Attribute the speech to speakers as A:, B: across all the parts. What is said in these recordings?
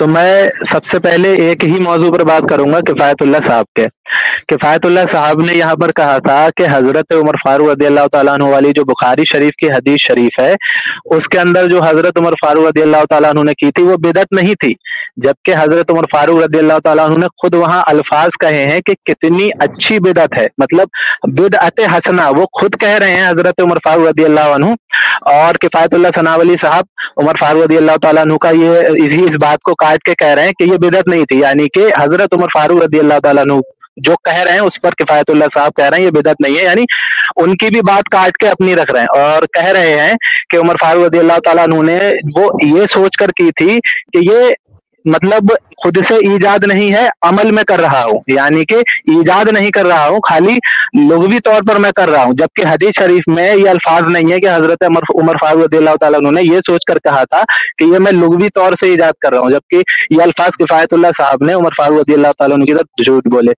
A: तो मैं सबसे पहले एक ही मौजू पर बात करूँगा किफ़ायतुल्ला साहब के। किफ़ायतुल्ला साहब ने यहाँ पर कहा था कि हज़रत उमर फारूक रदी अल्लाह तु वाली जो बुखारी शरीफ की हदीस शरीफ है, उसके अंदर जो हज़रत उमर फारूक रदी अल्लाह तु ने की थी, वो बिदत नहीं थी, जबकि हज़रत उमर फारूक रदी अल्लाह तु ने खुद वहाँ अल्फाज कहे हैं कि कितनी अच्छी बिदत है मतलब बिदअत हसना, वो खुद कह रहे हैं हज़रत उमर फारूक रदी अल्लाह और किफ़ायतुल्ला सनावली साहब, उमर फारूक रदी अल्लाह तु का ये, इसी इस बात को काट के कह रहे हैं कि ये बिदत नहीं थी, यानी कि हज़रत उमर फारूक रदी अल्लाह तु जो कह रहे हैं उस पर किफायतुल्ला साहब कह रहे हैं, ये बिदत नहीं है। यानी उनकी भी बात काट के अपनी रख रहे हैं और कह रहे हैं कि उमर फारूक रदी अल्लाह तला ने वो ये सोचकर की थी कि ये मतलब खुद से ईजाद नहीं है, अमल में कर रहा हूँ। यानी कि ईजाद नहीं कर रहा हूँ, खाली लुगवी तौर पर मैं कर रहा हूँ। जबकि हदीस शरीफ में ये अल्फाज नहीं है कि हज़रत उमर उमर फारूक ने ये सोचकर कहा था कि ये मैं लुगवी तौर से ईजाद कर रहा हूँ, जबकि ये अल्फाज किफायतुल्ला साहब ने उमर फारूक की तरफ़ झूठ बोले।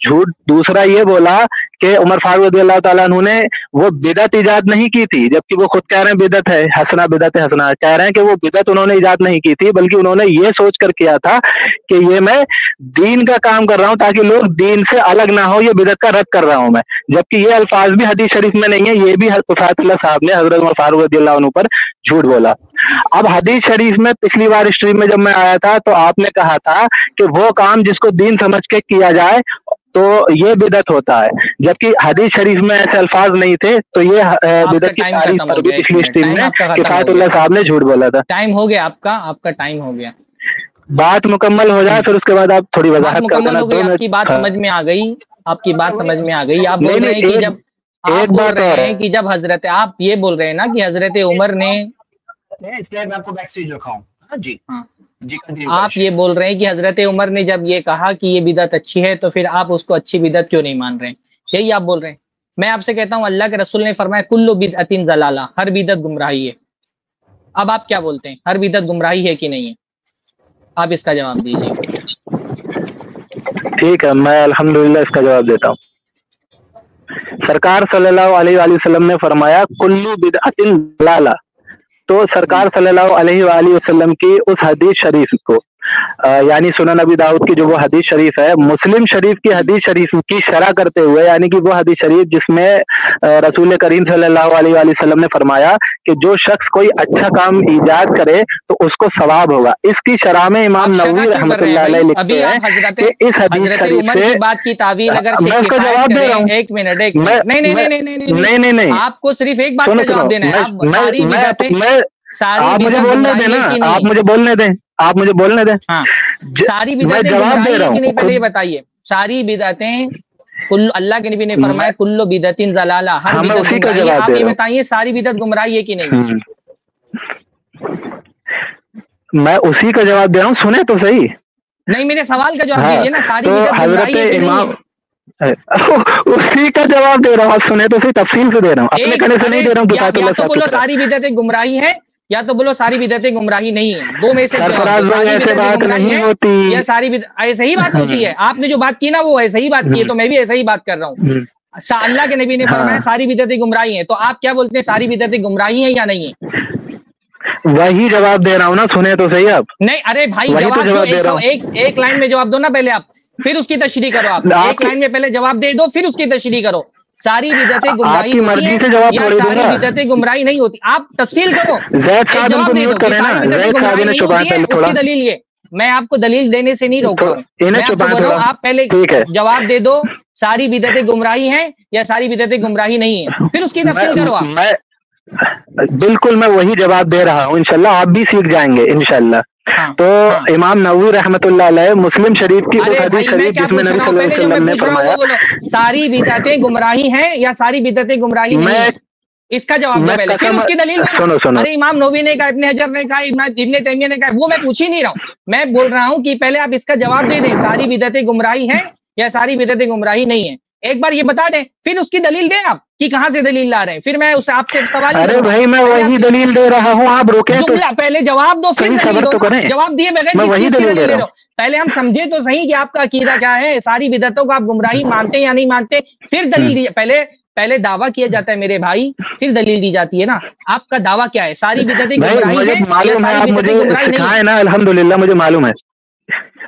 A: झूठ दूसरा ये बोला कि उमर फारूक अल्लाह ने वो बिदत ईजाद नहीं की थी, जबकि वो खुद कह रहे हैं बिदत है, हसना, बिदत है, हसना। कह रहे हैं कि वो बिदत उन्होंने ईजाद नहीं की थी, बल्कि उन्होंने ये सोच कर किया था कि ये मैं दीन का काम कर रहा हूँ ताकि लोग दीन से अलग ना हो, ये बिदत का रद्द कर रहा हूँ मैं। जबकि ये अल्फाज भी हदीस शरीफ में नहीं है, ये भी साहब ने हज़रत उमर फारूक पर झूठ बोला। अब हदीस शरीफ में पिछली बार स्ट्रीम में जब मैं आया था तो आपने कहा था कि वो काम जिसको दीन समझ के किया जाए तो ये बिदत होता है। जबकि हदीस शरीफ में ऐसे अल्फाज नहीं थे तो ये बिदत की तारीफ़ पर भी पिछली स्ट्रीम में किफायतुल्लाह साहब ने झूठ बोला था।
B: टाइम हो गया आपका आपका टाइम हो गया।
A: बात मुकम्मल हो जाए फिर उसके बाद आप थोड़ी वजाहत कर देना
B: तो आपकी बात समझ में आ गई आपकी बात समझ में आ गई। आप बोल रहे हैं कि जब एक बोल रहे हैं कि जब हज़रत आप ये बोल रहे हैं ना कि हज़रत उमर ने
C: इसलिए मैं आपको बैक स्टेज रखा हाँ। जी हाँ
B: आप ये बोल रहे हैं कि हज़रत उमर ने जब ये कहा कि ये बिदत अच्छी है तो फिर आप उसको अच्छी बिदत क्यों नहीं मान रहे हैं? यही आप बोल रहे हैं। मैं आपसे कहता हूँ अल्लाह के रसूल ने फरमाया कुल्लु बिदअतिन जलाला हर बिदत गुमराही है। अब आप क्या बोलते हैं? हर बिदत गुमराही है कि नहीं है? आप इसका जवाब दीजिए।
A: ठीक है मैं अल्हम्दुलिल्लाह इसका जवाब देता हूँ। सरकार सल्लल्लाहु अलैहि वसल्लम ने फरमाया कुल्लू बिदअतिन जलाला तो सरकार सल्लल्लाहु अलैहि वसल्लम की उस हदीस शरीफ को। यानी सुनन नबी दाऊद की जो वो हदीस शरीफ है मुस्लिम शरीफ की हदीस शरीफ की शरा करते हुए यानी कि वो हदीस शरीफ जिसमें रसूल करीम सल्लल्लाहु अलैहि वसल्लम ने फरमाया कि जो शख्स कोई अच्छा काम ईजाद करे तो उसको सवाब होगा। इसकी शरा में इमाम नवी रहमत लिखते हैं कि इस हदीस शरीफ से
B: बात की तावील अगर
A: मैं उसका जवाब दे रहा हूँ।
B: एक मिनट एक नहीं नहीं नहीं
A: नहीं नहीं नहीं
B: आपको सिर्फ़ एक बात का जवाब देना
A: है। आप मुझे बोलने दें ना? आप मुझे बोलने दें? आप मुझे बोलने दें
B: हाँ। सारी बिदातें जवाब दे रहा हूँ पहले बताइए। सारी बिदातें कुल्लू अल्लाह के नबी ने फरमाया कुल्लो बिदतिन जलाला हर
A: बिदत उसी का जवाब
B: आप ये बताइए सारी बिदत गुमराही है कि नहीं? हम्म।
A: मैं उसी का जवाब दे रहा हूँ सुने तो सही।
B: नहीं मेरे सवाल का जवाब हाँ, दीजिए ना सारी तो हज़रत इमाम
A: उसी का जवाब दे रहा हूँ सुने तो सही तफसील से दे रहा हूँ। अपने कहने से नहीं दे रहा हूँ
B: तो बोलो सारी बिदतें गुमराही है या तो बोलो सारी बिदतें गुमराही नहीं है। दो में से
A: बात नहीं होती।
B: या सारी ऐसे ही बात होती है। आपने जो बात की ना वो ऐसे ही बात की है तो मैं भी ऐसे ही बात कर रहा हूँ। हम्म। अल्लाह के नबी ने फरमाया हाँ। सारी बिदतें गुमराही है तो आप क्या बोलते हैं सारी बिदतें गुमराही है या नहीं है?
A: वही जवाब दे रहा हूँ ना सुने तो सही आप।
B: नहीं अरे भाई जवाब, तो जवाब दे रहा हूँ। एक, एक लाइन में जवाब दो ना पहले आप फिर उसकी तशरी करो आप। एक लाइन में पहले जवाब दे दो फिर उसकी तशरी करो। सारी बिदतें गुमराही
A: मर्ज़ी से जवाब
B: या सारी बिदतें गुमराही नहीं होती। आप तफसील करो जवाब दे दो उसकी दलील ये। मैं आपको दलील देने से नहीं रोक रहा हूँ आप पहले जवाब दे दो सारी बिदतें गुमराही हैं या सारी बिदतें गुमराही नहीं है। फिर उसकी तफसील करो आप।
A: बिल्कुल मैं वही जवाब दे रहा हूँ इनशाला आप भी सीख जाएँगे इनशाला हाँ, तो हाँ, इमाम नवी रहमत मुस्लिम शरीफ की उस हदीस शरीफ जिसमें नबी सल्लल्लाहु अलैहि वसल्लम ने फरमाया
B: सारी बिदतें गुमराही हैं या सारी बिदतें गुमराही नहीं है? इसका जवाब दो पहले। फिर उसकी दलील
A: सुनो सुनो।
B: अरे इमाम नबी ने कहा इब्ने हजर ने कहा इब्ने तैमिया ने कहा वो मैं पूछ ही नहीं रहा हूँ। मैं बोल रहा हूँ कि पहले आप इसका जवाब दे दें। सारी बिदतें गुमराही हैं या सारी बिदतें गुमराही नहीं है? एक बार ये बता दें फिर उसकी दलील दें आप कि कहाँ से दलील ला रहे हैं? फिर मैं उस आपसे सवाल
A: अरे भाई मैं वही दलील दे रहा हूँ आप रोके तो
B: पहले जवाब दो फिर तो करें। जवाब दिए बगैर वही दलील दे रहा हूँ। पहले हम समझे तो सही कि आपका अकीदा क्या है सारी विदतों को आप गुमराही मानते या नहीं मानते फिर दलील हम्म। दिए पहले पहले दावा किया जाता है मेरे भाई फिर दलील दी जाती है ना। आपका दावा क्या है? सारी बिदतें है
A: मालूम है आप मुझे ना अल्हम्दुलिल्लाह मुझे मालूम है।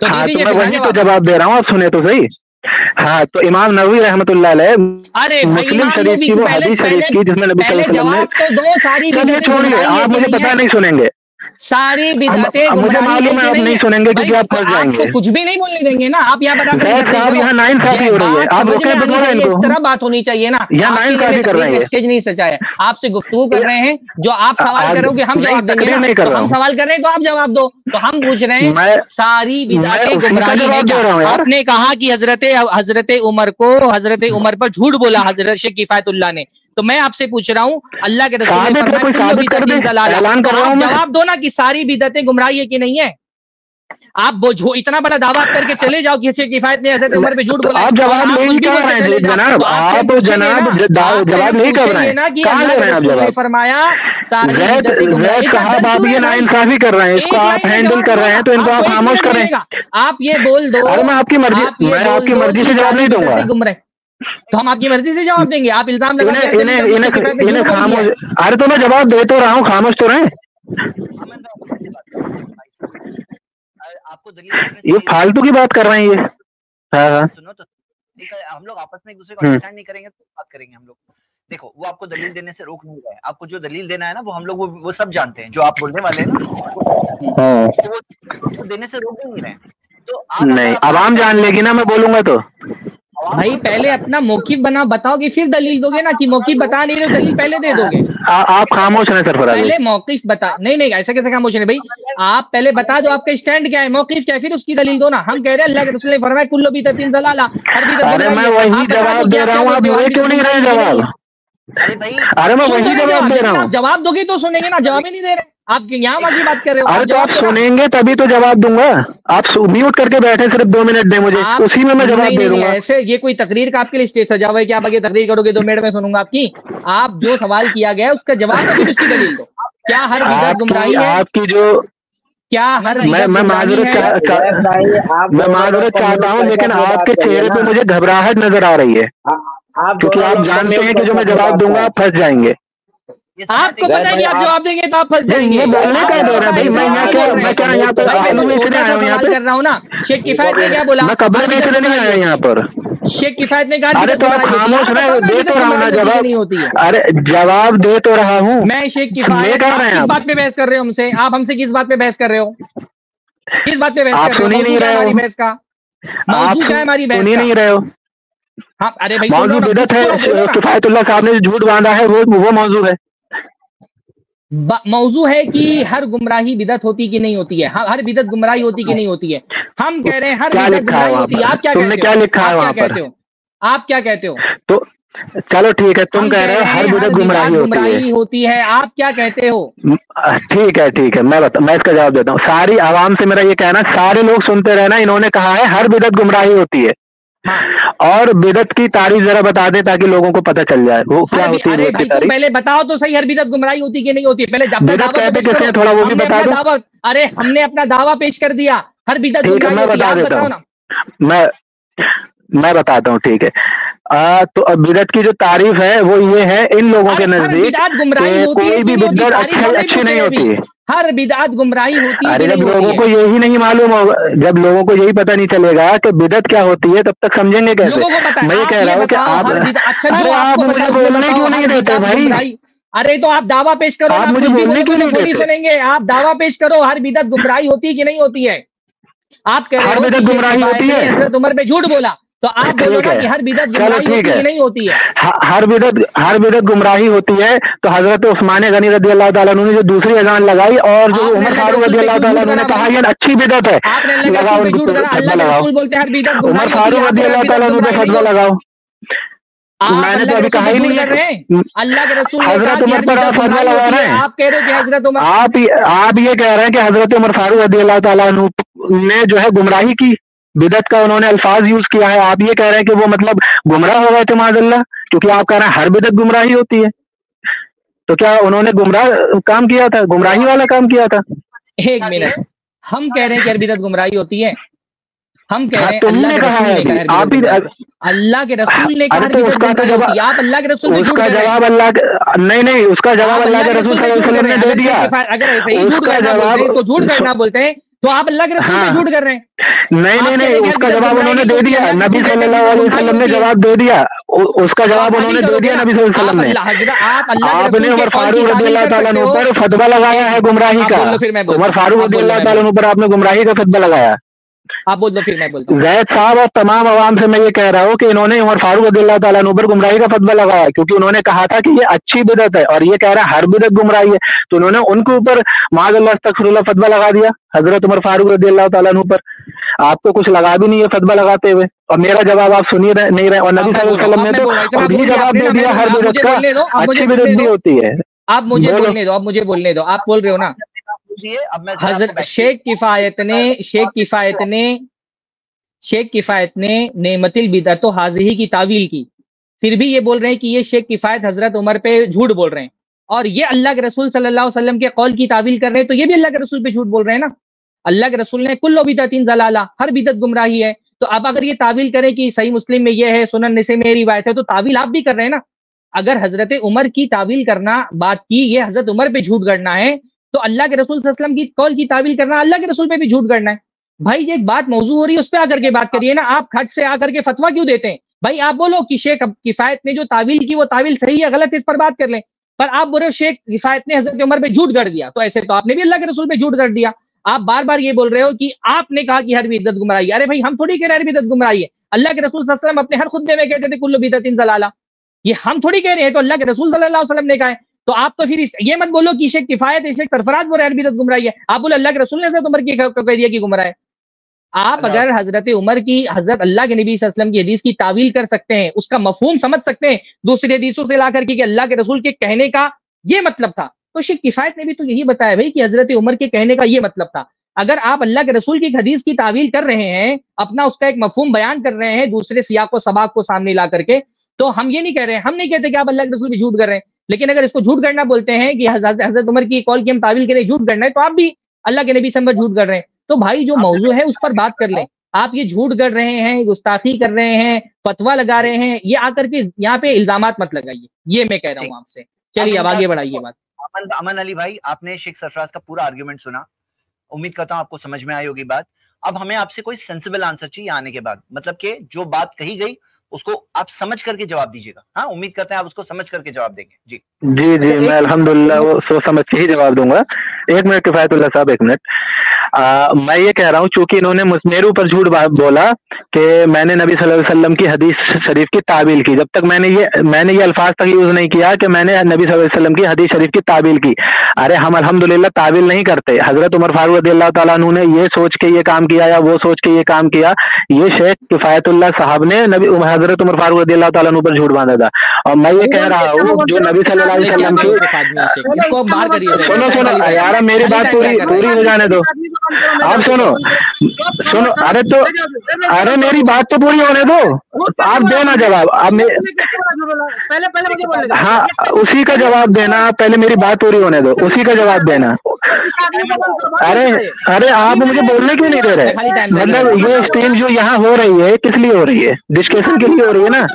B: तो
A: हाँ तो
B: दीजिए
A: मैं वही तो
B: जवाब
A: दे रहा हूँ आप सुने तो सही। हाँ तो इमाम नबी रहमत
B: अरे
A: मुस्लिम शरीफ की वो हदीस शरीफ की जिसमें नबी सल्लल्लाहु अलैहि
B: जवाब तो दो सारी
A: वसल्लम
B: ने
A: छोड़िए आप मुझे पता नहीं सुनेंगे।
B: सारी बिदतें
A: मुझे मालूम है आप
B: नहीं
A: सुनेंगे क्योंकि आप फंस जाएँगे।
B: आपको कुछ भी नहीं बोलने देंगे ना आप यहाँ बता
A: यहाँ नाइंसाफी
B: ये
A: हो रही है। आप रोके तो
B: आनी इस तरह बात होनी चाहिए ना।
A: यहाँ
B: आपके लिए
A: कर रहे हैं।
B: स्टेज नहीं सजाया आपसे गुफ्तगू कर रहे हैं जो आप सवाल कर रहे हो कि हम जवाब देंगे
A: नहीं कर
B: तो हम सवाल कर रहे हैं तो आप जवाब दो। तो हम पूछ रहे हैं सारी बिदातें गुमराही है
A: रहा हूँ
B: आपने कहा कि हज़रत हज़रत उमर को हज़रत उमर पर झूठ बोला हज़रत शेख किफायतुल्लाह ने। तो मैं आपसे पूछ रहा हूँ अल्लाह के रसूल ने
A: साबित है,
B: फरमाया,
A: कोई
B: "कुल्लु
A: साबित कर दे।
B: बिदअतिन ज़लाला।"
A: ऐलान
B: तो
A: कर
B: जवाब दो ना कि सारी बिदतें गुमराही है कि नहीं है। आप वो झू इतना बड़ा दावा करके चले जाओ किसी किफायत ने हज़रत उमर पे झूठ बोला।
A: आप जवाब ही क्या
B: बोलते
A: रहे हैं जनाब।
B: तो
A: आप जनाब
B: ना,
A: जवाब नहीं कर
B: पूछेंगे
A: रहे हैं। कहाँ ले रहे हैं आप
B: ने
A: जवाब?
B: फरमाया सारी है। दर्द
A: आप ये
B: भाई?
A: नाइंसाफी कर रहे हैं इसको आप हैंडल कर रहे हैं तो इनको आप खामोश करें।
B: आप ये बोल दो
A: अरे मैं आपकी मर्ज़ी मैं आपकी मर्ज़ी से जवाब नहीं दूँगा।
B: तो हम आपकी मर्ज़ी से जवाब देंगे। आप इल्ज़ाम लगा
A: अरे तो मैं जवाब दे तो रहा हूँ खामोश तो रहे।
C: आपको दलील देने से
A: ये फालतू की बात कर रहे हैं ये। हाँ हाँ।
C: सुनो तो हम लोग आपस में एक दूसरे को
A: हम्म।
C: अंडरस्टैंड नहीं करेंगे तो बात करेंगे हम लोग। देखो वो आपको दलील देने से रोक नहीं रहे हैं। आपको जो दलील देना है ना वो हम लोग वो, वो सब जानते हैं जो आप बोलने वाले हैं ना।
A: हाँ।
C: तो वो देने से रोक नहीं रहे तो आप
A: नहीं आम जान लेगी ना मैं बोलूँगा तो।
C: आवाम
B: भाई पहले अपना मौकिफ बना बताओगे फिर दलील दोगे ना कि मौकिफ बता नहीं रहे दलील पहले दे दोगे।
A: आ, आप खामोश रहें सरफराज
B: पहले मौकिफ बता नहीं नहीं ऐसा कैसे खामोश है भाई? आप पहले बता दो आपका स्टैंड क्या है मौकिफ क्या है फिर उसकी दलील दो ना। हम कह रहे हैं अल्लाह के रसूल ने फरमाया कुल्लो भी तीन दलाला हर भी
A: अरे मैं वही जवाब दे रहा हूँ आप क्यों नहीं रहे जवाब?
C: अरे भाई
A: अरे मैं वही जवाब दे रहा हूँ।
B: जवाब दोगे तो सुनेंगे ना जवाब ही नहीं दे रहे। आप यहाँ की बात कर रहे हो?
A: अरे तो आप। सुनेंगे तभी तो जवाब दूँगा। आप म्यूट करके बैठे सिर्फ़ दो मिनट दे मुझे। उसी में मैं जवाब दे दूँगा।
B: ऐसे ये कोई तकरीर का आपके लिए स्टेज सजा हुआ है कि आप आगे तकरीर करोगे दो मिनट में सुनूँगा आपकी? आप जो सवाल किया गया है उसका जवाब उसकी दलील दो। क्या हर गुमराही
A: आपकी
B: है?
A: आपकी जो
B: क्या हर
A: मैं माजरत
B: है?
A: मैं माजरत चाहता हूँ लेकिन आपके चेहरे पे मुझे घबराहट नज़र आ रही है।
D: आप
A: क्योंकि आप जानते हैं कि जो मैं जवाब दूँगा आप फंस जाएँगे।
B: आपको पता है कि आप जवाब देंगे तो आप फंस जाएँगे।
A: बोलने का दौर है भाई, मैं यहाँ क्या मैं क्या यहाँ पर
B: भाई, मैं छोटा
A: आया हूँ यहाँ पे?
B: कर रहा हूँ ना। शेख किफायत ने क्या बोला?
A: मैं
B: हर
A: बेचने
B: बिदत
A: नहीं आया यहाँ पर।
B: शेख किफायत ने कहा
A: अरे तो आप। खामोश रहे दे तो रहा हूँ ना जवाब।
B: नहीं होती है।
A: अरे जवाब दे तो रहा हूँ।
B: मैं शेख किफायत
A: रहे हैं
B: किस
A: आप?
B: बात पे बहस कर रहे हो हमसे? आप हमसे किस बात पे बहस कर रहे हो? किस बात पे बहस
A: आप
B: कर रहे हो?
A: सुन ही नहीं रहे
B: हमारी
A: हो।
B: बहस का?
A: आप
B: मौजू क्या है हमारी
A: सुन
B: बहस
A: ही नहीं रहे हो।
B: हाँ अरे भाई सुन
A: मौजू
B: लो ना,
A: बिदत है। किफायतुल्लाह साहब ने झूठ बांधा है वो वो मौजू है।
B: मौजू है कि हर गुमराही बिदत होती कि नहीं होती है? हर हर बिदत गुमराही होती कि नहीं होती है? हम कह रहे हैं हर बिदत गुमराही होती है। आप क्या
A: तुमने क्या लिखा है वहाँ पर?
B: कहते हो? आप क्या कहते हो?
A: तो चलो ठीक है तुम कह रहे हो हर
B: हैं,
A: बिदत गुमराही होती है।
B: होती है। आप क्या कहते हो?
A: ठीक है ठीक है मैं बता मैं इसका जवाब देता हूँ। सारी आवाम से मेरा ये कहना सारे लोग सुनते रहना इन्होंने कहा है हर बिदत गुमराही होती है
B: हाँ।
A: और बिदत की तारीफ़ जरा बता दें ताकि लोगों को पता चल जाए। वो क्या होती है बिदत
B: पहले बताओ तो सही हर बिदत गुमराही होती कि नहीं होती? है? पहले अपना
A: बिदअत
B: दावा तो
A: कहते
B: करो।
A: हैं? थोड़ा वो भी बता दो।
B: अरे हमने अपना दावा पेश कर दिया। हर बिदत
A: ठीक है मैं बता देता हूँ। मैं मैं बताता हूँ ठीक है। आ, तो बिदत की जो तारीफ़ है वो ये है इन लोगों के नज़दीक कोई भी बिदत अच्छी अच्छी नहीं होती है
B: हर बिदात गुमराही होती है
A: अरे जब लोगों को यही नहीं मालूम होगा जब लोगों को यही पता नहीं चलेगा कि बिदत क्या होती है तब तक समझेंगे कैसे? मैं ये कह रहा हूँ कि आप
B: अच्छा
A: अरे आप मुझे बोलने क्यों नहीं देते भाई?
B: अरे तो आप दावा पेश करो
A: आप मुझे बोलने क्यों
B: तो
A: नहीं देते?
B: सुनेंगे आप दावा पेश करो हर बिदत गुमराही होती है कि नहीं होती है? आप कह रहे हो
A: गुमराही होती है?
B: उमर पे झूठ बोला। तो आप ना
A: है।
B: कि हर बिदत गुमराही होती है। नहीं होती है?
A: हर बिदत हर बिदत गुमराही होती है तो हज़रत उस्मान गनी रज़ी अल्लाह ताला ने जो दूसरी अजान लगाई और जो उमर फारूक
B: पे
A: अल्लाह ताला ने कहा
B: भाई?
A: ये अच्छी बिदत है। लगाओ उनको लगाओ। उमर फारूक
B: आप
A: अल्लाह ताला
B: नहीं
A: फतवा लगाओ। मैंने तो अभी कहा ही नहीं है
B: अल्लाह के रसूल
A: हज़रत उमर पर आप फतवा लगा रहे
B: हैं। आप कह रहे हो कि हज़रत उमर
A: आप ये- आप ये कह रहे हैं कि हज़रत उमर फारूक रज़ी अल्लाह ताला ने जो है गुमराही की। बिदत का उन्होंने अल्फाज यूज़ किया है। आप ये कह रहे हैं कि वो मतलब गुमराह हो गए थे माजल्ला क्योंकि आप कह रहे हैं हर बिदत गुमराही होती है। तो क्या उन्होंने गुमराह काम किया था? गुमराही वाला काम किया था?
B: एक मिनट। हम कह रहे हैं कि हर बिदत गुमराही होती है। हम कह
A: हाँ,
B: रहे हैं
A: तुमने कहा है आप ही
B: अल्लाह के रसूल ने कहा
A: तो उसका तो जवाब
B: आप अल्लाह के रसूल
A: उसका जवाब अल्लाह नहीं नहीं उसका जवाब अल्लाह के रसूल ने दे दिया।
B: अगर ऐसे ही झूठ बोलते हैं इसको झूठ करना बोलते हैं तो आप अल्लाह के रसूल
A: हाँ।
B: झूठ कर रहे हैं।
A: नहीं नहीं नहीं उसका जवाब उन्होंने दे दिया। नबी
B: बिदअत
A: सल्लल्लाहु अलैहि वसल्लम ने जवाब दे दिया। उसका
B: तो
A: जवाब उन्होंने दे दिया नबी सल्लल्लाहु अलैहि वसल्लम ने। आपने उमर फारूक रज़ी अल्लाह पर फतवा लगाया है गुमराही का। उमर फारूक रज़ी अल्लाह पर आपने गुमराही का फतवा लगाया।
B: आप बोल दो फिर मैं बोलता हूँ।
A: जैद साहब और तमाम आवाम से मैं ये कह रहा हूँ कि इन्होंने उमर फारूक अल्लाह पर गुमराही का फतवा लगाया क्योंकि उन्होंने कहा था कि ये अच्छी बिदत है और ये कह रहा है हर बिदत गुमराही है। तो उन्होंने उनके ऊपर माजल्ला तकफरुल्लाह फतवा लगा दिया हज़रत उमर फारूक रज़ी अल्लाह अन्हु पर। आपको कुछ लगा भी नहीं है फतवा लगाते हुए। और मेरा जवाब आप सुन नहीं रहे और नबी वसल्लम ने तो खुद ही जवाब दे दिया हर बिदत का अच्छी बिदत भी होती है।
B: आप मुझे बोलने दो आप मुझे बोलने दो आप बोल रहे हो ना?
C: दिए अब मैं
B: हज़रत शेख किफायत ने शेख किफायत ने शेख किफायत ने नेमतिल बिदत हाजिही की तावील की। फिर भी ये बोल रहे हैं कि ये शेख किफायत हज़रत उमर पे झूठ बोल रहे हैं। और ये अल्लाह के रसूल सल्लल्लाहु अलैहि वसल्लम के कौल की तावील कर रहे हैं तो ये भी अल्लाह के रसूल पे झूठ बोल रहे हैं ना? अल्लाह के रसूल ने कुल्लो बिदतिन जलाला हर बिदत गुमराही है। तो आप अगर ये तावील करें कि सही मुस्लिम में ये है सुनन निसे में रिवायत है तो तावील आप भी कर रहे हैं ना? अगर हज़रत उमर की तावील करना बात की ये हज़रत उमर पे झूठ गढ़ना है तो अल्लाह के रसूल वसल्लम की कौल की तावील करना, अल्लाह के रसूल पे भी झूठ गढ़ना है। भाई, ये एक बात मौजू हो रही है, उस पर आकर के बात करिए ना। आप खट से आकर के फतवा क्यों देते हैं? भाई, आप बोलो कि शेख किफायत ने जो तावील की, वो तावील सही है, गलत इस पर बात कर लें। पर आप बोल रहे हो शेख किफायत ने हज़रत उमर पे झूठ गढ़ दिया तो ऐसे तो आपने भी अल्लाह के रसूल पे झूठ गढ़ दिया। आप बार बार ये बोल रहे हो कि आपने कहा कि हर बिदत गुमराही है। अरे भाई, हम थोड़ी कह रहे हैं, हर बिदत गुमराही है। अल्लाह के रसूल वसल्लम अपने हर खुतबे में कहते थे, कुल्लु बिदतिन जलाला ये हम थोड़ी कह रहे हैं तो अल्लाह के रसूल सल्लल्लाहु ने कहा है। तो आप तो फिर ये मत बोलो कि शेख किफायत है शेख सरफराज बोल रहे हैं बिदत गुमराही है। आप बोले अल्लाह के रसूल ने उमर की कह दिया कि गुमराह है। आप अगर हज़रत उमर की हज़रत अल्लाह के नबी वसल्लम की हदीस की तावील कर सकते हैं उसका मफहूम समझ सकते हैं दूसरी हदीसों से ला करके कि अल्लाह के रसूल के कहने का ये मतलब था। तो शेख किफायत ने भी तो यही बताया भाई कि हज़रत उमर के कहने का ये मतलब था। अगर आप अल्लाह के रसूल की हदीस की तावील कर रहे हैं अपना उसका एक मफहूम बयान कर रहे हैं दूसरे सियाक व सबाक को सामने ला करके तो हम ये नहीं कह रहे हैं हम नहीं कहते कि आप अल्लाह के रसूल भी झूठ कर रहे हैं। लेकिन अगर इसको झूठ करना बोलते हैं कि हज़रत उमर की कॉल की हम तावील करें झूठ करना है तो आप भी अल्लाह के नबी से झूठ कर रहे हैं। तो भाई जो मौजू है उस पर बात कर लें। आप ये झूठ कर रहे हैं गुस्ताखी कर रहे हैं फतवा लगा रहे हैं ये आकर के यहाँ पे इल्ज़ाम मत लगाइए। ये मैं कह रहा हूँ आपसे। चलिए अब आगे बढ़ाइए बात।
C: अमन अमन अली भाई आपने शेख सरफराज का पूरा आर्ग्यूमेंट सुना। उम्मीद करता हूँ आपको समझ में आई होगी बात। अब हमें आपसे कोई सेंसिबल आंसर चाहिए आने के बाद। मतलब कि जो बात कही गई उसको आप समझ करके जवाब दीजिएगा। हाँ उम्मीद करते हैं आप उसको समझ करके जवाब देंगे। जी।
A: जी जी
C: अच्छा,
A: मैं अल्हम्दुलिल्लाह वो सोच समझ के ही जवाब दूँगा। एक मिनट किफायतुल्लाह साहब एक मिनट। आ, मैं ये कह रहा हूँ चूँकि इन्होंने मेरे ऊपर झूठ बोला कि मैंने नबी सल्लल्लाहु अलैहि वसल्लम की हदीस शरीफ की ताबील की। जब तक मैंने ये मैंने ये अल्फाज तक यूज़ नहीं किया कि मैंने नबी सल्लल्लाहु अलैहि वसल्लम की हदीस शरीफ की ताबील की। अरे हम अल्हम्दुलिल्लाह ताबील नहीं करते। हज़रत उमर फारूक रदी अल्लाह ने ये सोच के ये काम किया या वो सोच के ये काम किया। ये शेख किफायतुल्लाह साहब ने नबी हज़रत उमर फारूक रदी अल्लाह पर झूठ बांधा था। और मैं ये कह रहा हूँ जो नबी सल्लल्लाहु अलैहि वसल्लम की
B: करिए
A: सुनो सुनो यार मेरी बात पूरी पूरी हो जाने दो। आप सुनो। सुनो अरे तो अरे मेरी बात तो पूरी होने दो। आप दो ना जवाब। आप
D: पहले पहले मुझे बोलने दो।
A: हाँ उसी का जवाब देना। आप पहले मेरी बात पूरी होने दो। उसी का जवाब देना। अरे अरे आप मुझे बोलने क्यों नहीं दे रहे? मतलब ये स्ट्रीम जो यहाँ हो रही है किस लिए हो रही है? डिस्कशन के लिए हो रही है ना।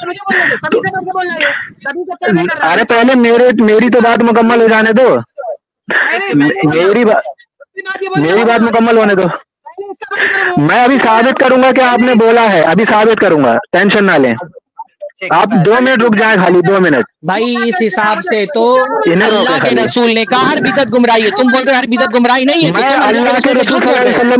A: अरे पहले मेरे मेरी तो बात मुकम्मल हो जाने दो। मेरी बात मेरी बात मुकम्मल होने दो। मैं अभी साबित करूँगा कि आपने बोला है। अभी साबित करूँगा। टेंशन ना लें। आप दो मिनट रुक जाए खाली दो मिनट।
B: भाई इस हिसाब से तो
A: इन्हें रोको
B: अल्लाह के रसूल ने कहा हर बिदत गुमराही है। तुम बोल रहे हो हर बिदत गुमराही नहीं है? तो
A: मैं अल्लाह के
B: रसूल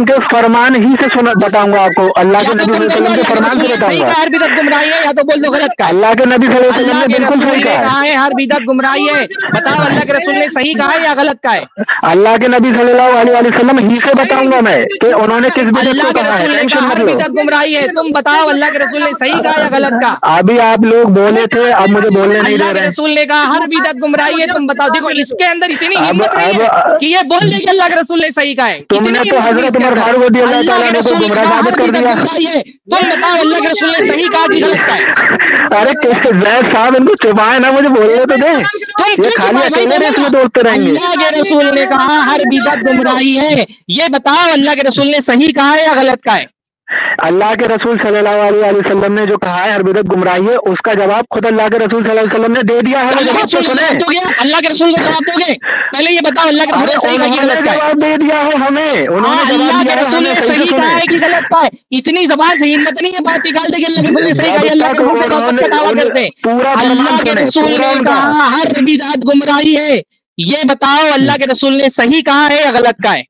A: के फरमान ही से सुना बताऊँगा आपको। अल्लाह के
B: तो
A: नबी सल्लल्लाहु अलैहि
B: के
A: वसल्लम के फरमान से बताऊँगा।
B: हर बिदत गुमराही है या तो बोल दो गलत का
A: अल्लाह के नबी सल्लल्लाहु अलैहि वसल्लम ने बिल्कुल सही कहा है।
B: हर बिदत गुमराही है। बताओ अल्लाह के रसूल ने सही कहा है या गलत कहा है?
A: अल्लाह के नबी सल्लल्लाहु अलैहि वसल्लम ही से बताऊँगा मैं कि उन्होंने किस बिदत को कहा है।
B: हर बिदत गुमराही है। तुम बताओ अल्लाह के रसूल ने सही कहा या गलत कहा?
A: अभी आप लोग बोले थे अब मुझे बोलने नहीं दे रहे।
B: रसूल ने कहा हर बिदत गुमराही है तुम बताओ। देखो इसके अंदर इतनी
A: अब-
B: हिम्मत नहीं है
A: अब-
B: कि ये बोल दे कि अल्लाह के रसूल ने सही कहा है।
A: तुमने तो हज़रत उमर फारूक रज़ी अल्लाह ताला ने को गुमराह साबित कर दिया।
B: तुम बताओ अल्लाह के रसूल ने सही कहा कि गलत कहा
A: अरे कैसे जैद साहब इनको चुपाए ना मुझे बोलने तो दे। ये खाली अकेले रेस में दौड़ते रहेंगे
B: अल्लाह के रसूल ने कहा हर बिदत गुमराही है। ये बताओ अल्लाह के रसूल ने सही कहा है या गलत कहा है?
A: अल्लाह के रसूल सल्लल्लाहु अलैहि वसल्लम ने जो कहा है हर बिदत गुमराही है उसका जवाब खुद अल्लाह के रसूल सल्लल्लाहु अलैहि वसल्लम ने दे दिया है
B: अल्लाह के
A: जवाब तो सुने
B: दोगे अल्लाह के रसूल को जवाब दोगे पहले ये बताओ अल्लाह के
A: अरे
B: रसूल ने सही कहा गलत है?
A: जवाब दे दिया है हमें।
B: हाँ
A: उन्होंने जवाब दिया है हमें सही
B: सही कहा है कि गलत का इतनी जबान से हिम्मत नहीं है बात निकाल दे कि अल्लाह के रसूल ने सही कहा है, अल्लाह के
A: तक
B: मुँह पे मोहब्बत
A: उन्होंने
B: का दावा करते
A: पूरा
B: अल्लाह के रसूल ने कहा। हर बिदात गुमराही है। ये बताओ अल्लाह के रसूल ने सही कहा है या गलत का है?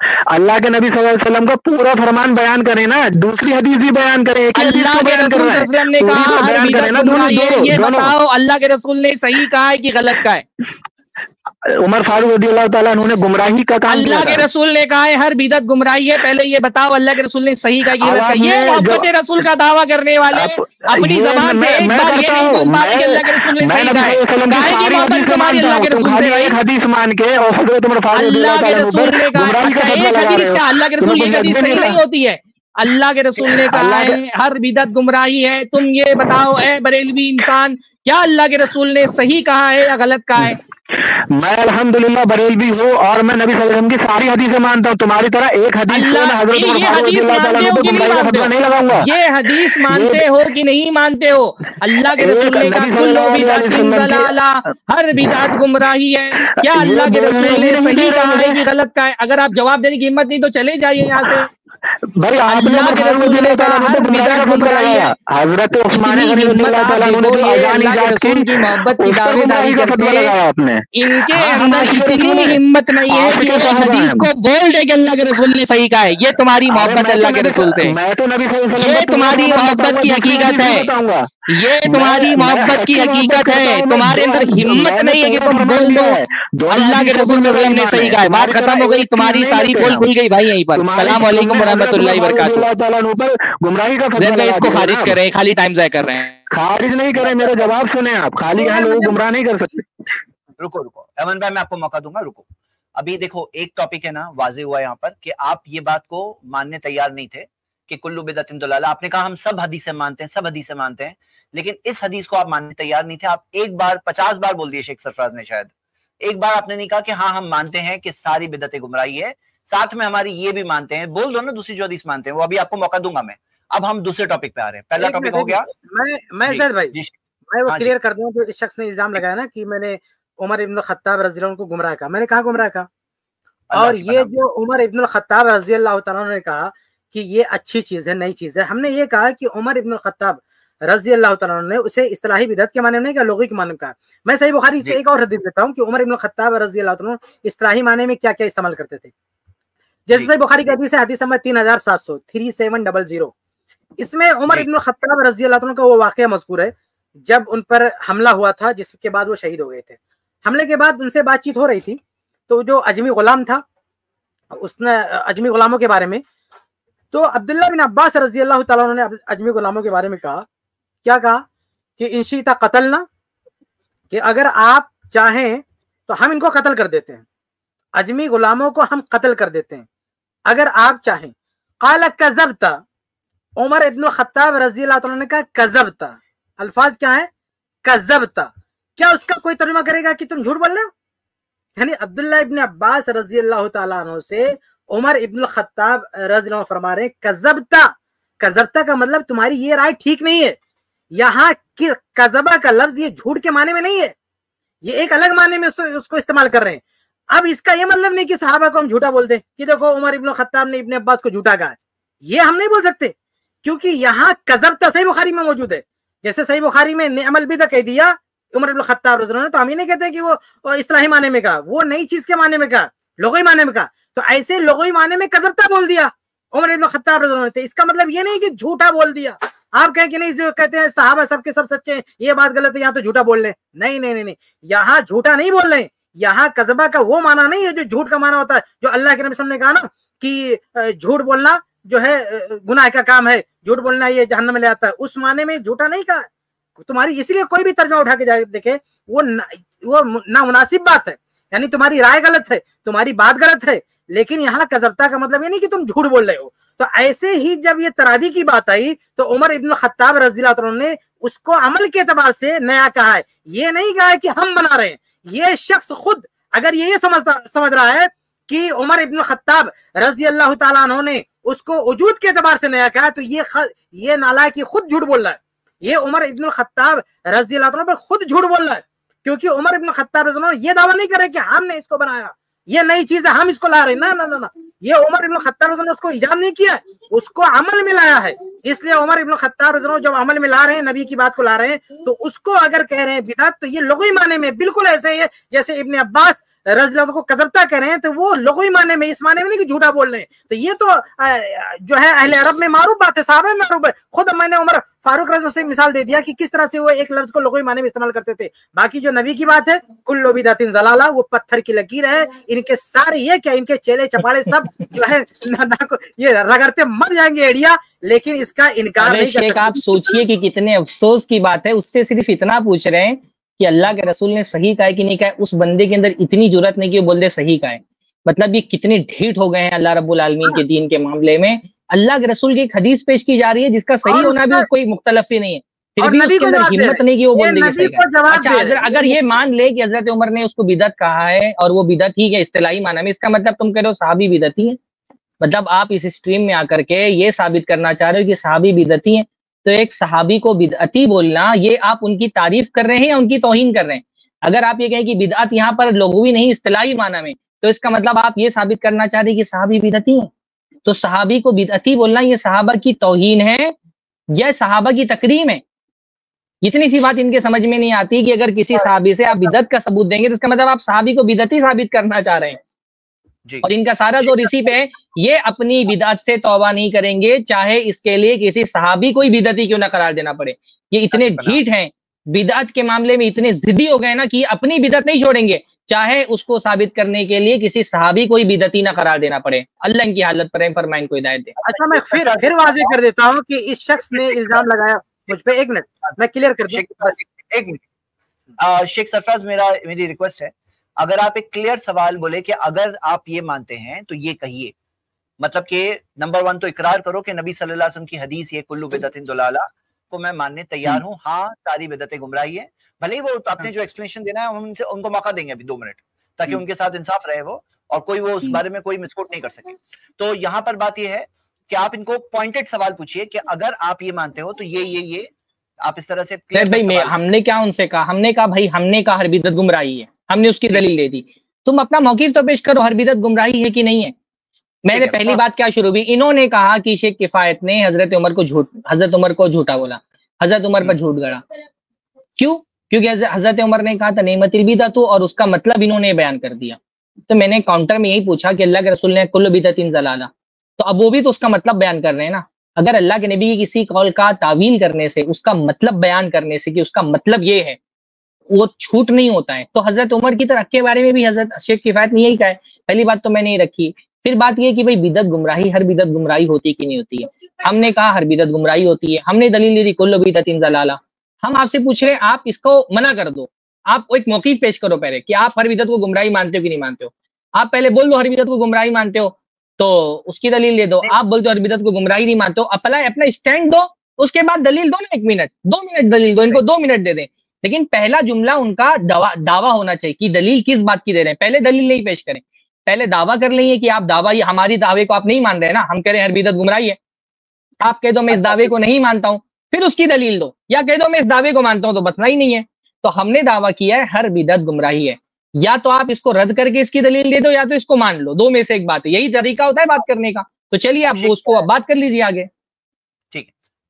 A: अल्लाह के नबी वसल्लम का पूरा फरमान बयान करे ना दूसरी हदीस भी बयान करे एक हदीस को बयान कर रहा है।
B: ने कहा
A: बयान करे ना दोनों
B: गुमराही
A: दोनों
B: ये बताओ अल्लाह के रसूल ने सही कहा है कि गलत कहा है?
A: उमर फारूक रदी अल्लाह ताला उन्होंने गुमराही का काम
B: अल्लाह के रसूल ने कहा है हर बिदत गुमराही है पहले ये बताओ अल्लाह के रसूल ने सही कहा कि ये मोहब्बत रसूल का दावा करने वाले अपनी जबान से
A: मैं-
B: एक
A: करता हूँ, हदीसें एक मान के और हज़रत उमर फारूक
B: अल्लाह
A: अल्लाह
B: के रसूल ने कहा अच्छा अल्लाह के रसूल एक हदीस
A: नहीं
B: होती है। अल्लाह के रसूल ने कहा है हर बिदत गुमराही है तुम ये बताओ ए बरेलवी इंसान क्या अल्लाह के रसूल ने सही कहा है या गलत कहा है?
A: मैं अल्हम्दुलिल्लाह बरेलवी हूँ और मैं नबी सल्लल्लाहु अलैहि वसल्लम की सारी हदीसें मानता हूँ। तुम्हारी तरह एक हदीस
B: कि नहीं मानते हो?
A: लगाऊँगा।
B: ये हदीस मानते हो कि नहीं मानते हो? अल्लाह के रसूल ने कहा
A: की
B: हर बिदअत गुमराही है। क्या अल्लाह के रसूल ने सही कहा है कि गलत कहा है? अगर आप जवाब देने की हिम्मत नहीं तो चले जाइए यहाँ से।
A: भाई आपने
B: के ने
A: ऊपर
B: हर
A: गुमराही का लगाया हज़रत उस्मान
B: ये
A: अजान
B: अल्लाह की मोहब्बत की दावेदारी
A: का
B: करते
A: लगाया आपने।
B: इनके
A: हाँ
B: अंदर इतनी
A: रसूल
B: हिम्मत नहीं है कि एक
A: साहबा
B: हदीस को बोल दे कि अल्लाह के रसूल ने सही कहा है। ये तुम्हारी मोहब्बत
A: मैं
B: अल्लाह
A: तो
B: के रसूल से।
A: मैं तो नबी
B: ये तुम्हारी मोहब्बत की हकीकत है। ये तुम्हारी मोहब्बत की हकीकत है।
A: हूँ
B: तुम्हारे अंदर हिम्मत नहीं है कि तुम बोल दो। अल्लाह के रसूल ने सही कहा है। बात खत्म हो गई तुम्हारी सारी
A: बोल
B: खुल गई भाई यहीं पर सलाम वालेकुम
A: पर गुमराही का फतवा
B: इसको खारिज कर रहे हैं खाली टाइम जाया कर रहे हैं।
A: खारिज नहीं करें मेरा जवाब सुने आप। खाली यहाँ लोग गुमराह नहीं कर सकते।
C: रुको रुको। अमन भाई मैं आपको मौका दूँगा रुको। अभी देखो एक टॉपिक है ना वाजे हुआ यहाँ पर कि आप ये बात को मानने तैयार नहीं थे कि कुल्लू बिदतिन दलाला आपने कहा हम सब हदीसें मानते हैं सब हदीसें मानते हैं लेकिन इस हदीस को आप मानने तैयार नहीं थे। आप एक बार पचास बार बोल दिए शेख सरफराज ने शायद। एक बार आपने नहीं कहा कि हाँ हम मानते हैं कि सारी बिदतें गुमराही है साथ में हमारी ये भी मानते हैं बोल दो ना दूसरी जो हदीस मानते हैं वो अभी आपको मौका दूँगा मैं। अब हम दूसरे टॉपिक पे आ रहे हैं। पहला टॉपिक हो गया।
D: मैं मैं जैद भाई मैं वो
C: हाँ
D: क्लियर कर दूँ जो इस शख्स ने इल्ज़ाम लगाया ना कि मैंने उमर इब्न खत्ताब रज़ी अल्लाह को गुमराह कहा। मैंने कहा गुमराह कहा? और ये। जो उमर इब्न खत्ताब रज़ी अल्लाह तआला ने कहा कि ये अच्छी चीज़ है नई चीज़ है। हमने ये कहा कि उमर इब्न खत्ताब रज़ी अल्लाह तआला ने उसे इस्लाही बिदत के माने में नहीं कहा लोगी के माने में कहा। मैं सही बुखारी से एक और हदीस देता हूँ कि उमर इब्न खत्ताब रज़ी अल्लाह तआला अन्हु माने में क्या क्या इस्तेमाल करते थे। जैसे सही बुखारी की हदीस है हदीस नंबर तीन हज़ार सात सौ थ्री सेवन डबल ज़ीरो। इसमें उमर इब्न खत्ताब रज़ी अल्लाह तआला का वो वाकया मजकूर है जब उन पर हमला हुआ था जिसके बाद वो शहीद हो गए थे। हमले के बाद उनसे बातचीत हो रही थी तो जो अजमी गुलाम था उसने अजमी गुलामों के बारे में तो अब्दुल्ला बिन अब्बास रज़ी अल्लाह तआला ने अजमी गुलामों के बारे में कहा क्या कहा? कि इंशीता कतल ना कि अगर आप चाहें तो हम इनको कत्ल कर देते हैं। अजमी गुलामों को हम कत्ल कर देते हैं। अगर आप चाहें। काला कजबता। उमर इब्न खत्ताब रज़ी ने कहा कजबता। अल्फाज क्या है? कजबता। क्या उसका कोई तर्जुमा करेगा कि तुम झूठ बोल रहे हो? यानी अब्दुल्ला इब्न अब्बास रज़ी अल्लाह से उमर इब्न खत्ताब रज़ी फरमा रहे हैं, कजबता। कजबता का मतलब तुम्हारी ये राय ठीक नहीं है। यहाँ कजबा का लफ्ज ये झूठ के माने में नहीं है। ये एक अलग माने में उसको इस्तेमाल कर रहे हैं। अब इसका ये मतलब नहीं कि साहबा को हम झूठा बोलते हैं कि देखो उमर इब्न खत्ताब ने इब्न अब्बास को झूठा कहा ये हम नहीं बोल सकते, क्योंकि यहाँ कजबता सही बुखारी में मौजूद है। जैसे सही बुखारी में नेमल बिदा कह दिया, उमर इब्न खत्ताब रज़ी अल्लाह ने तो हम ही नहीं कहते कि वो इस्लाही माने में कहा, वो नई चीज़ के माने में कहा लोगोई माने में कहा। तो ऐसे लोगोई माने में कजबता बोल दिया, उमर इब्न खत्ताब रज़ी अल्लाह ने। तो इसका मतलब ये नहीं कि झूठा बोल दिया। आप कहें कि नहीं, जो कहते हैं साहबा सबके सब सच्चे हैं, ये बात गलत है, यहाँ तो झूठा बोल रहे नहीं नहीं नहीं नहीं, यहाँ झूठा नहीं बोल रहे हैं। यहाँ कजबा का वो माना नहीं है जो झूठ का माना होता है जो अल्लाह के नबी ने कहा ना कि झूठ बोलना जो है गुनाह का काम है। झूठ बोलना ये जहन्नम में ले आता है। उस माने में झूठा नहीं कहा। तुम्हारी इसलिए कोई भी तर्जमा उठा के जाए देखे वो न, वो ना मुनासिब बात है। यानी तुम्हारी राय गलत है तुम्हारी बात गलत है लेकिन यहाँ कजबता का मतलब ये नहीं कि तुम झूठ बोल रहे हो। तो ऐसे ही जब ये तरादी की बात आई तो उमर इब्न खत्ताब रज़ी अल्लाह तआला ने उसको अमल के अतबार से नया कहा है। ये नहीं कहा है कि हम बना रहे हैं। ये शख्स खुद अगर ये समझता समझ रहा है कि उमर इब्न खत्ताब रज़ी अल्लाह अन्हु ने उसको वजूद के अतबार से नया कहा तो ये ख, ये नाला की खुद झूठ बोल रहा है। ये उमर इब्न खत्ताब रज़ी अल्लाह पर खुद झूठ बोल रहा है क्योंकि उमर इब्न खत्ताब रज़ी ये दावा नहीं करे कि हमने इसको बनाया। ये नई चीज़ है हम इसको ला रहे ना ना ना ना ये उमर इब्न खत्ताब रज़ी उसको इजाद नहीं किया उसको अमल में लाया है। इसलिए उमर इब्न खत्ताब जब अमल में ला रहे हैं, नबी की बात को ला रहे हैं तो उसको अगर कह रहे हैं बिदात तो ये लोगी माने में, बिल्कुल ऐसे ही है, जैसे इबन अब्बास रजला को कजबता कर रहे हैं तो वो लोगों माने में इस माने में नहीं कि झूठा बोल रहे हैं। तो ये तो जो है अहले अरब में मारूफ बात है साहब है मारूफ है खुद मैंने उमर फारूक रजा से मिसाल दे दिया कि किस तरह से वो एक लफ्ज को लोगों माने में इस्तेमाल करते थे। बाकी जो नबी की बात है कुल्लो बिदातिन जलाला वो पत्थर की लकीर है। इनके सारे ये क्या इनके चेले चपाड़े सब जो है ना, ना को ये रगड़ते मर जाएँगे एडिया लेकिन इसका इनकार नहीं कर सकते।
B: आप सोचिए कि कितने अफसोस की बात है उससे सिर्फ़ इतना पूछ रहे हैं कि अल्लाह के रसूल ने सही कहा कि नहीं कहा उस बंदे के अंदर इतनी ज़रूरत नहीं कि वो बोल दे सही कहा है। मतलब ये कितने ढीठ हो गए हैं अल्लाह रब्बुल आलमीन के दीन के मामले में। अल्लाह के रसूल की एक हदीस पेश की जा रही है जिसका सही होना भी कोई मुख्तलफ ही नहीं है। फिर भी उसके अंदर हिम्मत नहीं कि वो बोल दे अच्छा अगर ये मान ले कि हज़रत उमर ने उसको बिदत कहा है और वो बिदत ही है इस्तेलाई माना में इसका मतलब तुम कह रहे हो साहबी बिदती है मतलब आप इस स्ट्रीम में आकर के ये साबित करना चाह रहे हो कि साहबी बिदती है। तो एक सहाबी को बिदअती बोलना ये आप उनकी तारीफ़ कर रहे हैं या उनकी तोहिन कर रहे हैं? अगर आप ये कहें कि बिदअत यहाँ पर लोगों नहीं इस्तेलाई माना में तो इसका मतलब आप ये साबित करना चाह रहे कि सहाबी बिदअती है? तो सहाबी को बिदअती बोलना ये सहाबा की तोहिन है या सहाबा की तकरीम है? इतनी सी बात इनके समझ में नहीं आती कि अगर किसी सहाबी से आप बिदत का सबूत देंगे तो इसका मतलब आप सहाबी को बिदती साबित करना चाह रहे हैं। और इनका सारा ज़ोर इसी पे ये अपनी बिदात से तौबा नहीं करेंगे चाहे इसके लिए किसी सहाबी को ही बिदती क्यों ना करार देना पड़े। ये इतने ढीठ हैं बिदात के मामले में इतने जिद्दी हो गए ना कि अपनी बिदत नहीं छोड़ेंगे चाहे उसको साबित करने के लिए किसी सहाबी को ही बिदती ना करार देना पड़े। अल्लाह इनकी हालत पर फरमाइन को हिदायत दे।
D: अच्छा मैं फिर फिर वाजे कर देता हूँ कि इस शख्स ने इल्ज़ाम लगाया मुझ पे। एक मिनट मैं क्लियर कर दूँ
C: एक मिनट। शेख सरफराज मेरा मेरी रिक्वेस्ट है। अगर आप एक क्लियर सवाल बोले कि अगर आप ये मानते हैं तो ये कहिए। मतलब कि नंबर वन तो इकरार करो कि नबी सल्लल्लाहु अलैहि वसल्लम की हदीस ये कुल्लू बिदतिन दुलाला को मैं मानने तैयार हूँ। हाँ सारी बिदतें गुमराही है। भले ही वो आपने हाँ। जो एक्सप्लेनेशन देना है हम उनसे उनको मौका देंगे अभी दो मिनट ताकि उनके साथ इंसाफ रहे वो और कोई वो उस बारे में कोई मिसकोट नहीं कर सके। तो यहाँ पर बात यह है कि आप इनको पॉइंटेड सवाल पूछिए कि अगर आप ये मानते हो तो ये ये ये आप इस तरह से
B: भाई मैं हमने क्या उनसे कहा? हमने कहा भाई हमने कहा हर बिदत गुमराही है। हमने उसकी दलील दे दी। तुम अपना मौकीफ तो पेश करो हर बिदत गुमराही है कि नहीं है? मैंने पहली बात क्या शुरू हुई इन्होंने कहा कि शेख किफायत ने हज़रत उमर को झूठ हज़रत उमर को झूठा बोला। हज़रत उमर पर झूठ गड़ा क्यों? क्योंकि हज़रत उमर ने कहा था नईमतिल बिदत तो और उसका मतलब इन्होंने बयान कर दिया। तो मैंने काउंटर में यही पूछा कि अल्लाह के रसूल ने कुल बिदत इन जलाला। तो अब वो भी तो उसका मतलब बयान कर रहे हैं ना। अगर अल्लाह के नबी की किसी कौल का तावील करने से उसका मतलब बयान करने से कि उसका मतलब ये है वो छूट नहीं होता है। तो हज़रत उमर की तरह के बारे में भी हज़रत शेख किफायत ने यही कहा है। पहली बात तो मैंने रखी फिर बात यह कि भाई बिदत गुमराही हर बिदत गुमराही होती कि नहीं होती है? हमने कहा हर बिदत गुमराही होती है। हमने दलील ली थी कुल्लो बिदत जलाला। हम आपसे पूछ रहे हैं आप इसको मना कर दो। आप एक मौकीफ पेश करो पहले कि आप हर बिदत को गुमराही मानते हो कि नहीं मानते हो? आप पहले बोल दो हर बिदत को गुमराही मानते हो तो उसकी दलील दे दो। आप बोलते हो हर बिदत को गुमराही नहीं मानते हो। अपना अपना स्टैंड दो उसके बाद दलील दो ना एक मिनट दो मिनट दलील दो इनको दो मिनट दे दें। लेकिन पहला जुमला उनका दावा दावा होना चाहिए कि दलील किस बात की दे रहे हैं। पहले दलील नहीं पेश करें। पहले दावा कर लेंगे कि आप दावा हमारी दावे को आप नहीं मान रहे ना? हम कह रहे हैं हर बिदत गुमराही है। आप कह दो मैं इस दावे को नहीं मानता हूँ। फिर उसकी दलील दो। या कह दो मैं इस दावे को मानता हूँ तो बसना ही नहीं है। तो हमने दावा किया है हर बिदत गुमराही है। या तो आप इसको रद्द करके इसकी दलील दे दो या तो इसको मान लो। दो में से एक बात है। यही तरीका होता है बात करने का। तो चलिए आप उसको अब बात कर लीजिए आगे।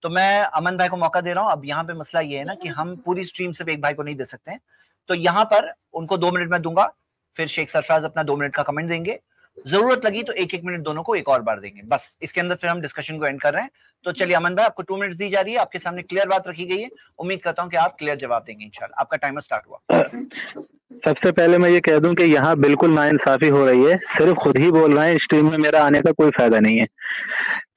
C: तो मैं अमन भाई को मौका दे रहा हूँ। अब यहाँ पे मसला ये है ना कि हम पूरी स्ट्रीम सिर्फ़ एक भाई को नहीं दे सकते हैं। तो यहाँ पर उनको दो मिनट में दूँगा फिर शेख सरफराज अपना दो मिनट का कमेंट देंगे। ज़रूरत लगी तो एक एक मिनट दोनों को एक और बार देंगे। बस इसके अंदर फिर हम डिस्कशन को एंड कर रहे हैं। तो चलिए अमन भाई आपको टू मिनट दी जा रही है। आपके सामने क्लियर बात रखी गई है। उम्मीद करता हूँ कि आप क्लियर जवाब देंगे इंशाल्लाह आपका टाइमर स्टार्ट हुआ।
A: सबसे पहले मैं ये कह दूँ कि यहाँ बिल्कुल नाइंसाफी हो रही है। सिर्फ़ खुद ही बोल रहे हैं स्ट्रीम में मेरा आने का कोई फ़ायदा नहीं है।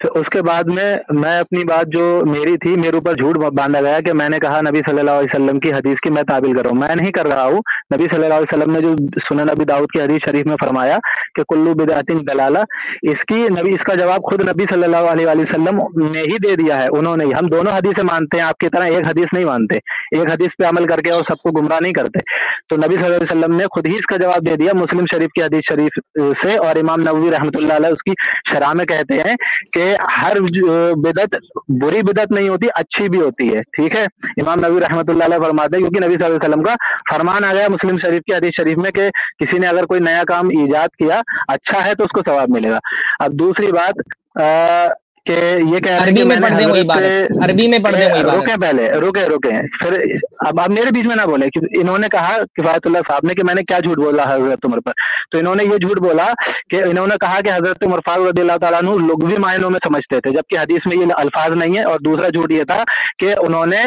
A: फिर उसके बाद में मैं अपनी बात जो मेरी थी, मेरे ऊपर झूठ बांधा गया कि मैंने कहा नबी सल्लल्लाहु अलैहि वसल्लम की हदीस की मैं ताबिल कर रहा हूँ। मैं नहीं कर रहा हूँ। नबी सल्लल्लाहु अलैहि वसल्लम ने जो सुनन नबी दाऊद की हदीस शरीफ में फरमाया कि कुल्लू बिदातिन दलाला, इसकी नबी, इसका जवाब खुद नबी सल्लल्लाहु अलैहि वसल्लम ने ही दे दिया है, उन्होंने हम दोनों हदीसें मानते हैं, आपकी तरह एक हदीस नहीं मानते। एक हदीस पे अमल करके और सबको गुमराह नहीं करते। तो नबी सल्लल्लाहु अलैहि वसल्लम ने खुद ही इसका जवाब दे दिया, मुस्लिम शरीफ की हदीस शरीफ से और इमाम नबी रहमतुल्लाह उसकी शराह में कहते हैं कि हर बिदत बुरी बिदत नहीं होती अच्छी भी होती है। ठीक है? इमाम नबी रहमत फरमाते हैं क्योंकि नबी वसल्लम का फरमान आ गया मुस्लिम शरीफ के हदीस शरीफ में कि किसी ने अगर कोई नया काम ईजाद किया अच्छा है तो उसको सवाब मिलेगा। अब दूसरी बात आ, कि ये कह रहे
B: अरबी में पढ़ दे वही बात। अरबी में पढ़ दे वही बात।
A: रुके पहले रुके रुके। फिर अब आप मेरे बीच में ना बोले कि इन्होंने कहा किफायतुल्लाह साहब ने कि मैंने क्या झूठ बोला हज़रत उमर पर। तो इन्होंने ये झूठ बोला कि इन्होंने कहा कि हज़रत उमर फारूक रदी लुगवी मायनों में समझते थे, जबकि हदीस में ये अल्फाज नहीं है। और दूसरा झूठ ये था कि उन्होंने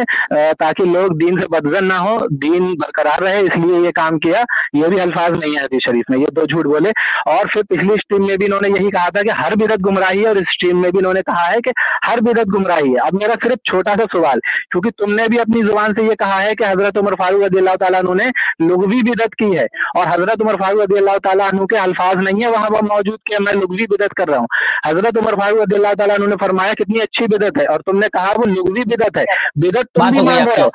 A: ताकि लोग दीन से बदजन ना हो, दीन बरकरार रहे, इसलिए ये काम किया। ये भी अल्फाज नहीं है हदीस शरीफ में, ये दो झूठ बोले। और फिर पिछली स्ट्रीम में भी इन्होंने यही कहा था कि हर बिदत गुमराही है, और इस स्ट्रीम में भी इन्होंने कहा है कि हर बिदत गुमराही है। अब मेरा सिर्फ़ छोटा सा सवाल, क्योंकि तुमने भी अपनी ज़ुबान से ये कहा है कि हज़रत उमर फारूक रदी अल्लाह ने लुगवी बिदत की है। और हज़रत उमर फारूक रदी अल्लाह के अल्फाज नहीं है वहाँ पर मौजूद के मैं लुगवी बिदत कर रहा हूँ। हज़रत उमर फारूक रदी अल्लाह ने फरमाया कितनी अच्छी बिदत है। और तुमने कहा वो लुगवी बिदत है। बिदत तुम भी मान रहे
B: हो।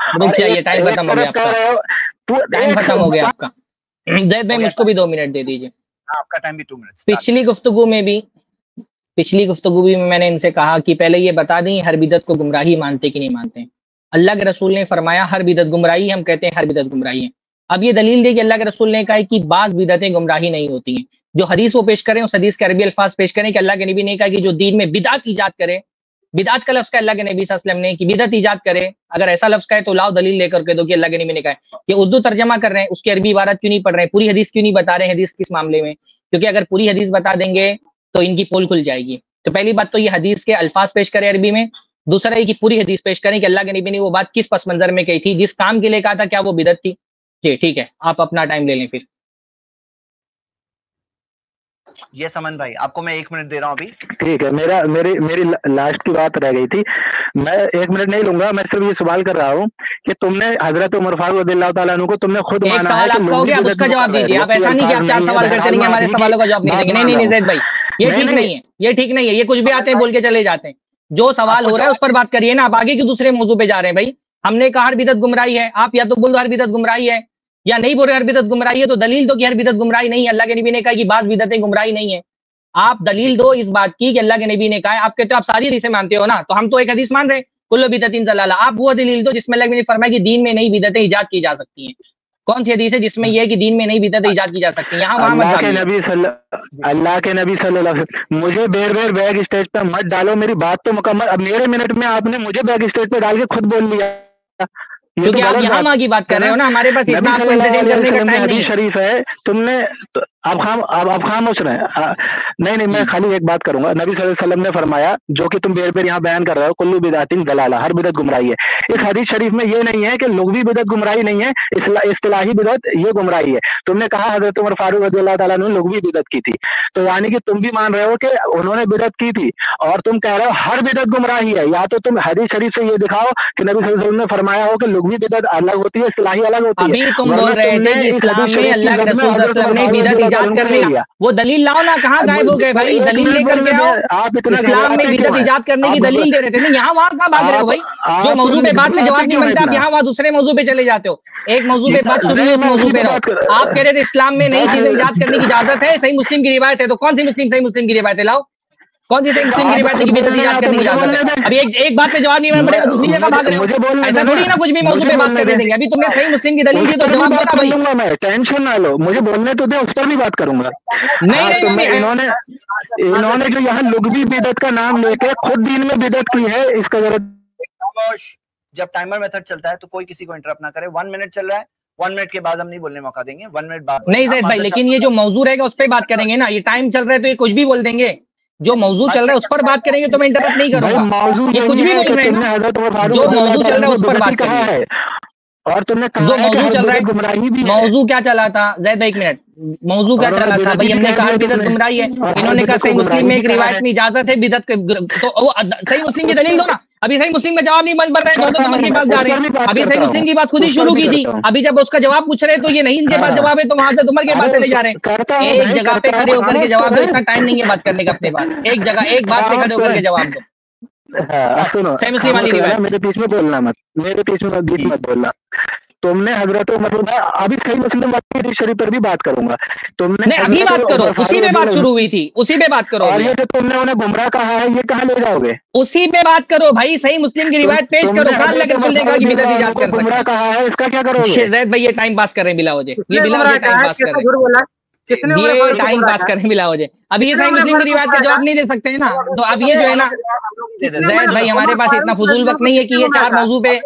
B: खत्म हो गया आपका। जैद भाई मुझको भी दो मिनट दे दीजिए।
C: हाँ, आपका टाइम भी टू मिनट
B: पिछली गुफ्तगु में भी पिछली गुफ्तगु भी में मैंने इनसे कहा कि पहले ये बता दें हर बिदत को गुमराही मानते कि नहीं मानते अल्लाह के रसूल ने फरमाया, हर बिदत गुमराही हम कहते हैं हर बिदत गुमराही है। अब ये दलील दे कि अल्लाह के रसूल ने कहा है कि बाज बिदतें गुमराही नहीं होती हैं। जो हदीस वो पेश करें, उस हदीस के अरबी अल्फाज पेश करें कि अल्लाह के नबी ने कहा कि जो दीन में बिदात ईजाद करे बिदात का लफ्ज का अल्लाह के नबी वसल्लम ने कि बिदत ईजाद करे। अगर ऐसा लफ्ज का है तो लाओ दलील लेकर के दो कि अल्लाह के नबी ने कहा कि उर्दू तर्जमा कर रहे हैं, उसकी अरबी इबारत क्यों नहीं पढ़ रहे हैं, पूरी हदीस क्यों नहीं बता रहे हैं हदीस किस मामले में? क्योंकि अगर पूरी हदीस बता देंगे तो इनकी पोल खुल जाएगी। तो पहली बात तो ये हदीस के अल्फाज पेश करें अरबी में दूसरा है कि पूरी हदीस पेश करें कि अल्लाह के नबी ने वो बात किस पस मंजर में कही थी जिस काम के लिए कहा था क्या वो बिदत थी? जी ठीक है आप अपना टाइम ले लें फिर।
C: ये समन भाई आपको मैं एक मिनट दे रहा हूँ अभी।
A: ठीक है मेरा मेरी मेरी लास्ट की बात रह गई थी। मैं एक मिनट नहीं लूँगा मैं सिर्फ़ ये सवाल कर रहा हूँ कि तुमने हज़रत उमर फारूक को तुमने खुद
B: एक माना सवाल है आप कहोगे आप उसका जवाब दीजिए। आप ऐसा नहीं कि आप चार सवाल करते रहेंगे हमारे सवालों का जवाब नहीं देंगे। नहीं नहीं जैद भाई ये ठीक नहीं है ये ठीक नहीं है ये कुछ भी आते हैं बोल के चले जाते हैं। जो सवाल हो रहा है उस पर बात करिए ना आप आगे के दूसरे मौजू पे जा रहे हैं भाई। हमने कहा हर बिदत गुमराही है आप या तो बोल दो हर बिदत गुमराही है या नहीं बोल रहे हर बिदत गुमराही है तो दलील दो कि हर बिदत गुमराही नहीं है। अल्लाह के नबी ने कहा कि बात बिदतें गुमराही नहीं है। आप दलील दो इस बात की कि अल्लाह के नबी ने कहा आप कहते हो आप सारी हदीसें मानते हो ना तो हम तो एक हदीस मान रहे कुल्लो बिदतीन जलाला। आप वो दलील दो जिसमें अल्लाह ने फरमाया कि दीन में नई बिदतें ईजाद की जा सकती हैं। कौन सी हदीस है जिसमें यह है कि दीन में नई बिदत ईजाद की जा सकती है? यहाँ वहाँ
A: अल्लाह के नबी अल्लाह के नबी सल्लल्लाहु मुझे बेर बेर बैग स्टेज पर मत डालो मेरी बात तो मुकम्मल। अब मेरे मिनट में आपने मुझे बैग स्टेज पर डाल के खुद बोल लिया।
B: क्योंकि तो आप यहाँ की बात कर रहे हो ना हमारे पास इतना आपको करने का टाइम नहीं
A: शरीफ है तुमने तो अब खाम अब अब खामोश रहे। नहीं नहीं मैं खाली एक बात करूँगा। नबी वसल्लम ने फरमाया जो कि तुम बेर बेर यहाँ बयान कर रहे हो कुल्लू बिदातिन दलाला हर बिदत गुमराही है। इस हदीस शरीफ में ये नहीं है कि लुगवी बिदत गुमराही नहीं है इस्लाही बिदत ये गुमराही है। तुमने कहा हज़रत उमर फारूक रज़ी अल्लाह ने लुगवी बिदत की थी। तो यानी कि तुम भी मान रहे हो कि उन्होंने बिदत की थी और तुम कह रहे हो हर बिदत गुमराही है। या तो तुम हदीस शरीफ से ये दिखाओ कि नबी वसल्लम ने फरमाया हो कि लुगवी बिदत अलग होती है इस्लाही अलग होती
B: है रहे थे कि। वो दलील लाओ ना कहाँ गायब हो गए भाई? दलील लेकर के आओ इस्लाम में बिदत ईजाद करने की दलील दे रहे थे यहाँ वहाँ कहाँ भाग रहे हो भाई? जो मौजूद पे बात में जवाब नहीं मिलता आप यहाँ वहाँ दूसरे मौजूद पे चले जाते हो। एक मौजूद पे बात शुरू उस मौजूद पे रहो आप कह रहे थे इस्लाम में नई चीज़ें ईजाद करने की इजाज़त है सही मुस्लिम की रिवायत है तो कौन सी मुस्लिम सही मुस्लिम की रिवायत है? लाओ। कौन सी मुस्लिम की रिवायत की बेइज्जती याद करने की इजाज़त है। अभी एक एक बात पे जवाब नहीं मिल पड़ेगा दूसरी जगह भाग रहे हो ऐसा थोड़ी ना कुछ भी मौजूद पे बात कर देंगे। अभी तुमने सही मुस्लिम की दलील दी तो जवाब बता भाई।
A: मैं टेंशन ना लो। मुझे बोलने तो दे उस पर भी बात करूँगा।
B: नहीं नहीं
A: इन्होंने इन्होंने जो यहाँ लुगवी बिदत का नाम लेके खुद दिन में बिदत की है इसका जरा
C: जब टाइमर मेथड चलता है तो कोई किसी को इंटरप्ट ना करे। वन मिनट चल रहा है। वन मिनट के बाद हम नहीं बोलने मौका देंगे। वन मिनट बाद
B: नहीं जैद भाई लेकिन ये जो मौजूद रहेगा उस पर बात करेंगे ना ये टाइम चल रहा है तो ये कुछ भी बोल देंगे। जो मौजू चल रहा है उस पर बात करेंगे तो मैं इंटरप्ट नहीं करूँगा। ये कुछ भी बोल रहे हैं जो मौजू चल रहा है उस पर बात
A: और तुमने
B: मौजू चल रहा है मौजू क्या चला था? जैद एक मिनट। मौजू क्या चला था? भाई हमने कहा बिदत गुमराही है। इन्होंने कहा सही मुस्लिम में एक रिवायत में इजाज़त है बिदत के तो वो सही मुस्लिम की दलील दो ना। अभी सही मुस्लिम का जवाब नहीं बन पड़ रहे हैं के पास जा रहे हैं। अभी सही मुस्लिम की बात खुद ही शुरू की थी। अभी जब उसका जवाब पूछ रहे तो ये नहीं इनके पास जवाब है तो वहाँ से उमर के पास चले जा रहे हैं। एक जगह पे खड़े होकर के जवाब दो इतना टाइम नहीं है बात करने का अपने पास। एक जगह एक बात पे खड़े होकर के जवाब दो।
A: हाँ, सुनो सही मुस्लिम वाली मेरे बीच में बोलना मत मेरे बीच में बीच मत बोलना। तुमने हज़रत मतलब अभी सही मुस्लिम हदीस शरीफ पर भी बात करूँगा। तुमने
B: अभी बात करो उसी पे बात शुरू हुई थी उसी पे बात करो
A: और ये जो तुमने उन्हें गुमराह कहा है ये कहाँ ले जाओगे?
B: उसी पे बात करो भाई सही मुस्लिम की रिवायत पेश करो कहाँ लगे सुनने का बिदत इजाद कर
A: गुमराह कहा है इसका क्या करोगे?
B: जैद भाई ये टाइम पास कर रहे हैं बिला हो जाए ये बिला टाइम पास कर रहे हैं। किसने ये टाइम पास करने मिला मुझे। अभी ये मुस्लिम की रिवायत का जवाब नहीं दे सकते हैं ना? तो अब ये जो है ना? जैद भाई हमारे पास इतना फजूल वक्त नहीं है कि ये चार मौजू पे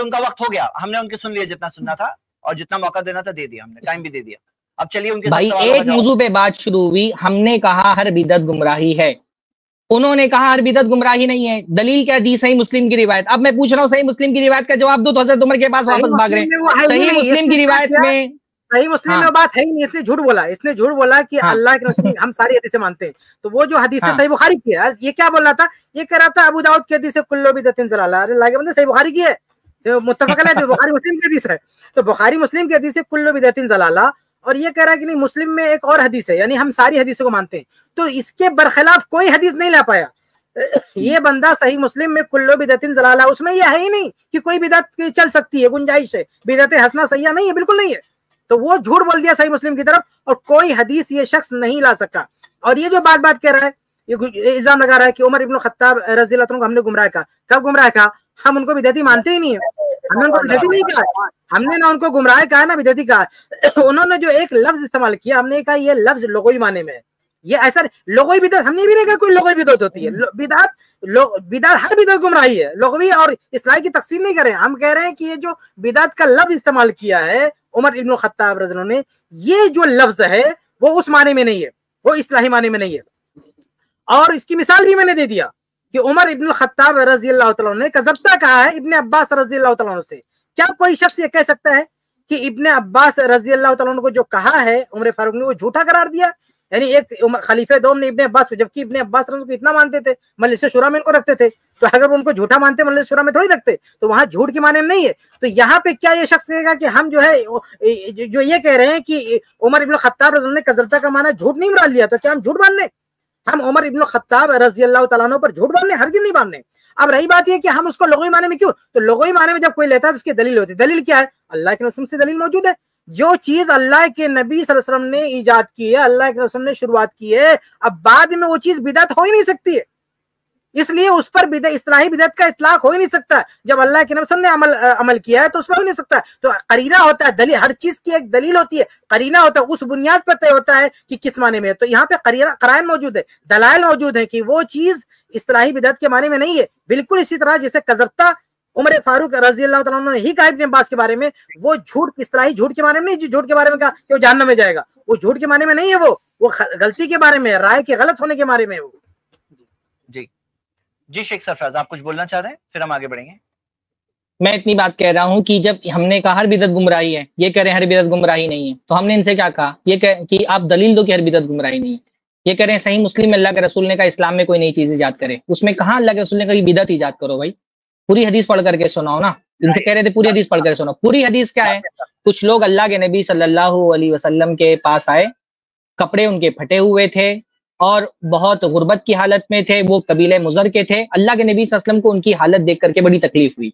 C: उनका वक्त हो गया। हमने उनके सुन लिया जितना सुनना था और जितना मौका देना था दे दिया हमने। टाइम भी दे दिया। अब चलिए उनके
B: भाई एक मौजू पे बात शुरू हुई। हमने कहा हर बिदत गुमराही है। उन्होंने कहा हर बिदत गुमराही नहीं है। दलील क्या दी सही मुस्लिम की रिवायत? अब मैं पूछ रहा हूँ सही मुस्लिम की रिवायत का जवाब दो तो हज़रत उमर के पास वापस भाग रहे हैं। सही मुस्लिम की रिवायत में
D: सही मुस्लिम हाँ। में बात है ही नहीं इसने झूठ बोला। इसने झूठ बोला कि हाँ। अल्लाह के हम सारी हदीसें मानते हैं। तो वो जो हदीस हाँ। सही बुखारी की है ये क्या बोल रहा था? ये कह रहा था अबू दाऊद की हदीस कुल्लो भी दतिन सलाला। अरे के बंदे सही बुखारी की है। तो मुत्तफक तो बुखारी मुस्लिम की हदीस है। तो बुखारी मुस्लिम की हदीस है कुल्लो भी दतिन सलाला। और ये कह रहा है कि नहीं मुस्लिम में एक और हदीस है यानी हम सारी हदीसों को मानते हैं। तो इसके बरखिलाफ कोई हदीस नहीं ला पाया। ये बंदा सही मुस्लिम में कुल्लो बिदतिन जलाला उसमें ये है ही नहीं कि कोई बिदत चल सकती है गुंजाइश है। बिदत हंसना सही नहीं है बिल्कुल नहीं है। तो वो झूठ बोल दिया सही मुस्लिम की तरफ़ और कोई हदीस ये शख्स नहीं ला सका। और ये जो बात बात कह रहा है, ये इल्ज़ाम लगा रहा है कि उमर इब्न खत्ताब रज़ी को हमने गुमराह कहा। कब गुमराह कहा? हम उनको विदती मानते ही नहीं है। हमने उनको विदती नहीं कहा। हमने ना उनको गुमराह कहा, ना विदती कहा। उन्होंने जो एक लफ्ज इस्तेमाल किया, हमने कहा ये लफ्ज लोगोई माने में ये ऐसा लोगोई बिदत हमने भी नहीं कहा कोई लोगोई बिदत होती है। बिदात बिदात हर बिदत गुमराही है लोगवी और इस्लाही की तकसीम नहीं करें। हम कह रहे हैं कि ये जो बिदात का लफ्ज इस्तेमाल किया है, उमर इब्न खत्ताब रजन ने, ये जो लफ्ज है, वो उस माने में नहीं है। वो इस्लाही माने में नहीं है। और इसकी मिसाल भी मैंने दे दिया कि उमर इब्न खत्ताब रज़ी अल्लाह ने कजबता कहा है इब्ने अब्बास रज़ी अल्लाह से। क्या कोई शख्स ये कह सकता है कि इब्ने अब्बास रज़ी अल्लाह को जो कहा है, उमर फारूक ने वो झूठा करार दिया? यानी एक खलीफे दोम ने इब्ने अब्बास जबकि इब्ने अब्बास को इतना मानते थे मलिस शुरा में इनको रखते थे तो अगर उनको झूठा मानते मलिस शुरा में थोड़ी रखते तो वहाँ झूठ की माने नहीं है। तो यहाँ पे क्या ये शख्स कहेगा कि हम जो है जो ये कह रहे हैं कि उमर इब्न खत्ताब रज़ी ने कजरता का माना झूठ नहीं मान लिया तो क्या हम झूठ मानने? हम उमर इब्न खत्ताब रज़ी अल्लाह तला पर झूठ मानने हर दिन नहीं मानने। अब रही बात यह कि हम उसको लोगोई माने में क्यों? तो लोगोई माने में जब कोई लेता है तो उसकी दलील होती है। दलील क्या है? अल्लाह के नसम से दलील मौजूद है। जो चीज़ अल्लाह के नबी वसल्लम ने ईजाद की है अल्लाह के ने शुरुआत की है अब बाद में वो चीज़ बिदत हो ही नहीं सकती है। इसलिए उस पर बिदत इस्लाही बिदत का इतलाक हो ही नहीं सकता। जब अल्लाह के नबी ने अमल आ, अमल किया है तो उसमें हो नहीं सकता। तो करीना होता है दलील हर चीज़ की एक दलील होती है। करीना होता है उस बुनियाद पर तय होता है कि किस माने में है। तो यहाँ पे करायन मौजूद है दलाल मौजूद है कि वो चीज़ इस्लाही बिदत के माने में नहीं है। बिल्कुल इसी तरह जैसे कजबता उमर फारूक रज़ी अल्लाह ने ही कहा इब्ने अब्बास के बारे में वो झूठ किस तरह ही झूठ के बारे में नहीं झूठ के बारे में कहा कि वो जानना में जाएगा। वो झूठ के माने में नहीं है वो वो गलती के बारे में राय के गलत होने के बारे में वो।
C: जी। जी शेख सरफराज आप कुछ बोलना चाह रहे हैं? फिर हम आगे बढ़ेंगे।
B: मैं इतनी बात कह रहा हूँ कि जब हमने कहा हर बिदत गुमराही है ये कह रहे हैं हर बिदत गुमराही नहीं है तो हमने इनसे क्या कहा? ये कह कि आप दलील दो कि हर बिदत गुमराही नहीं है। ये कह रहे हैं सही मुस्लिम अल्लाह के रसूल ने कहा इस्लाम में कोई नई चीज़ ईजाद करे। उसमें कहा अल्लाह के रसूल ने कहा बिदत ईजाद करो भाई। पूरी हदीस पढ़ करके सुनाओ ना। इनसे कह रहे थे, पूरी हदीस पढ़ करके सुनाओ। पूरी हदीस क्या है? कुछ लोग अल्लाह के नबी सल्लल्लाहु अलैहि वसल्लम के पास आए, कपड़े उनके फटे हुए थे और बहुत गुर्बत की हालत में थे, वो कबीले मुजर के थे। अल्लाह के नबी वसल्लम को उनकी हालत देख करके बड़ी तकलीफ़ हुई।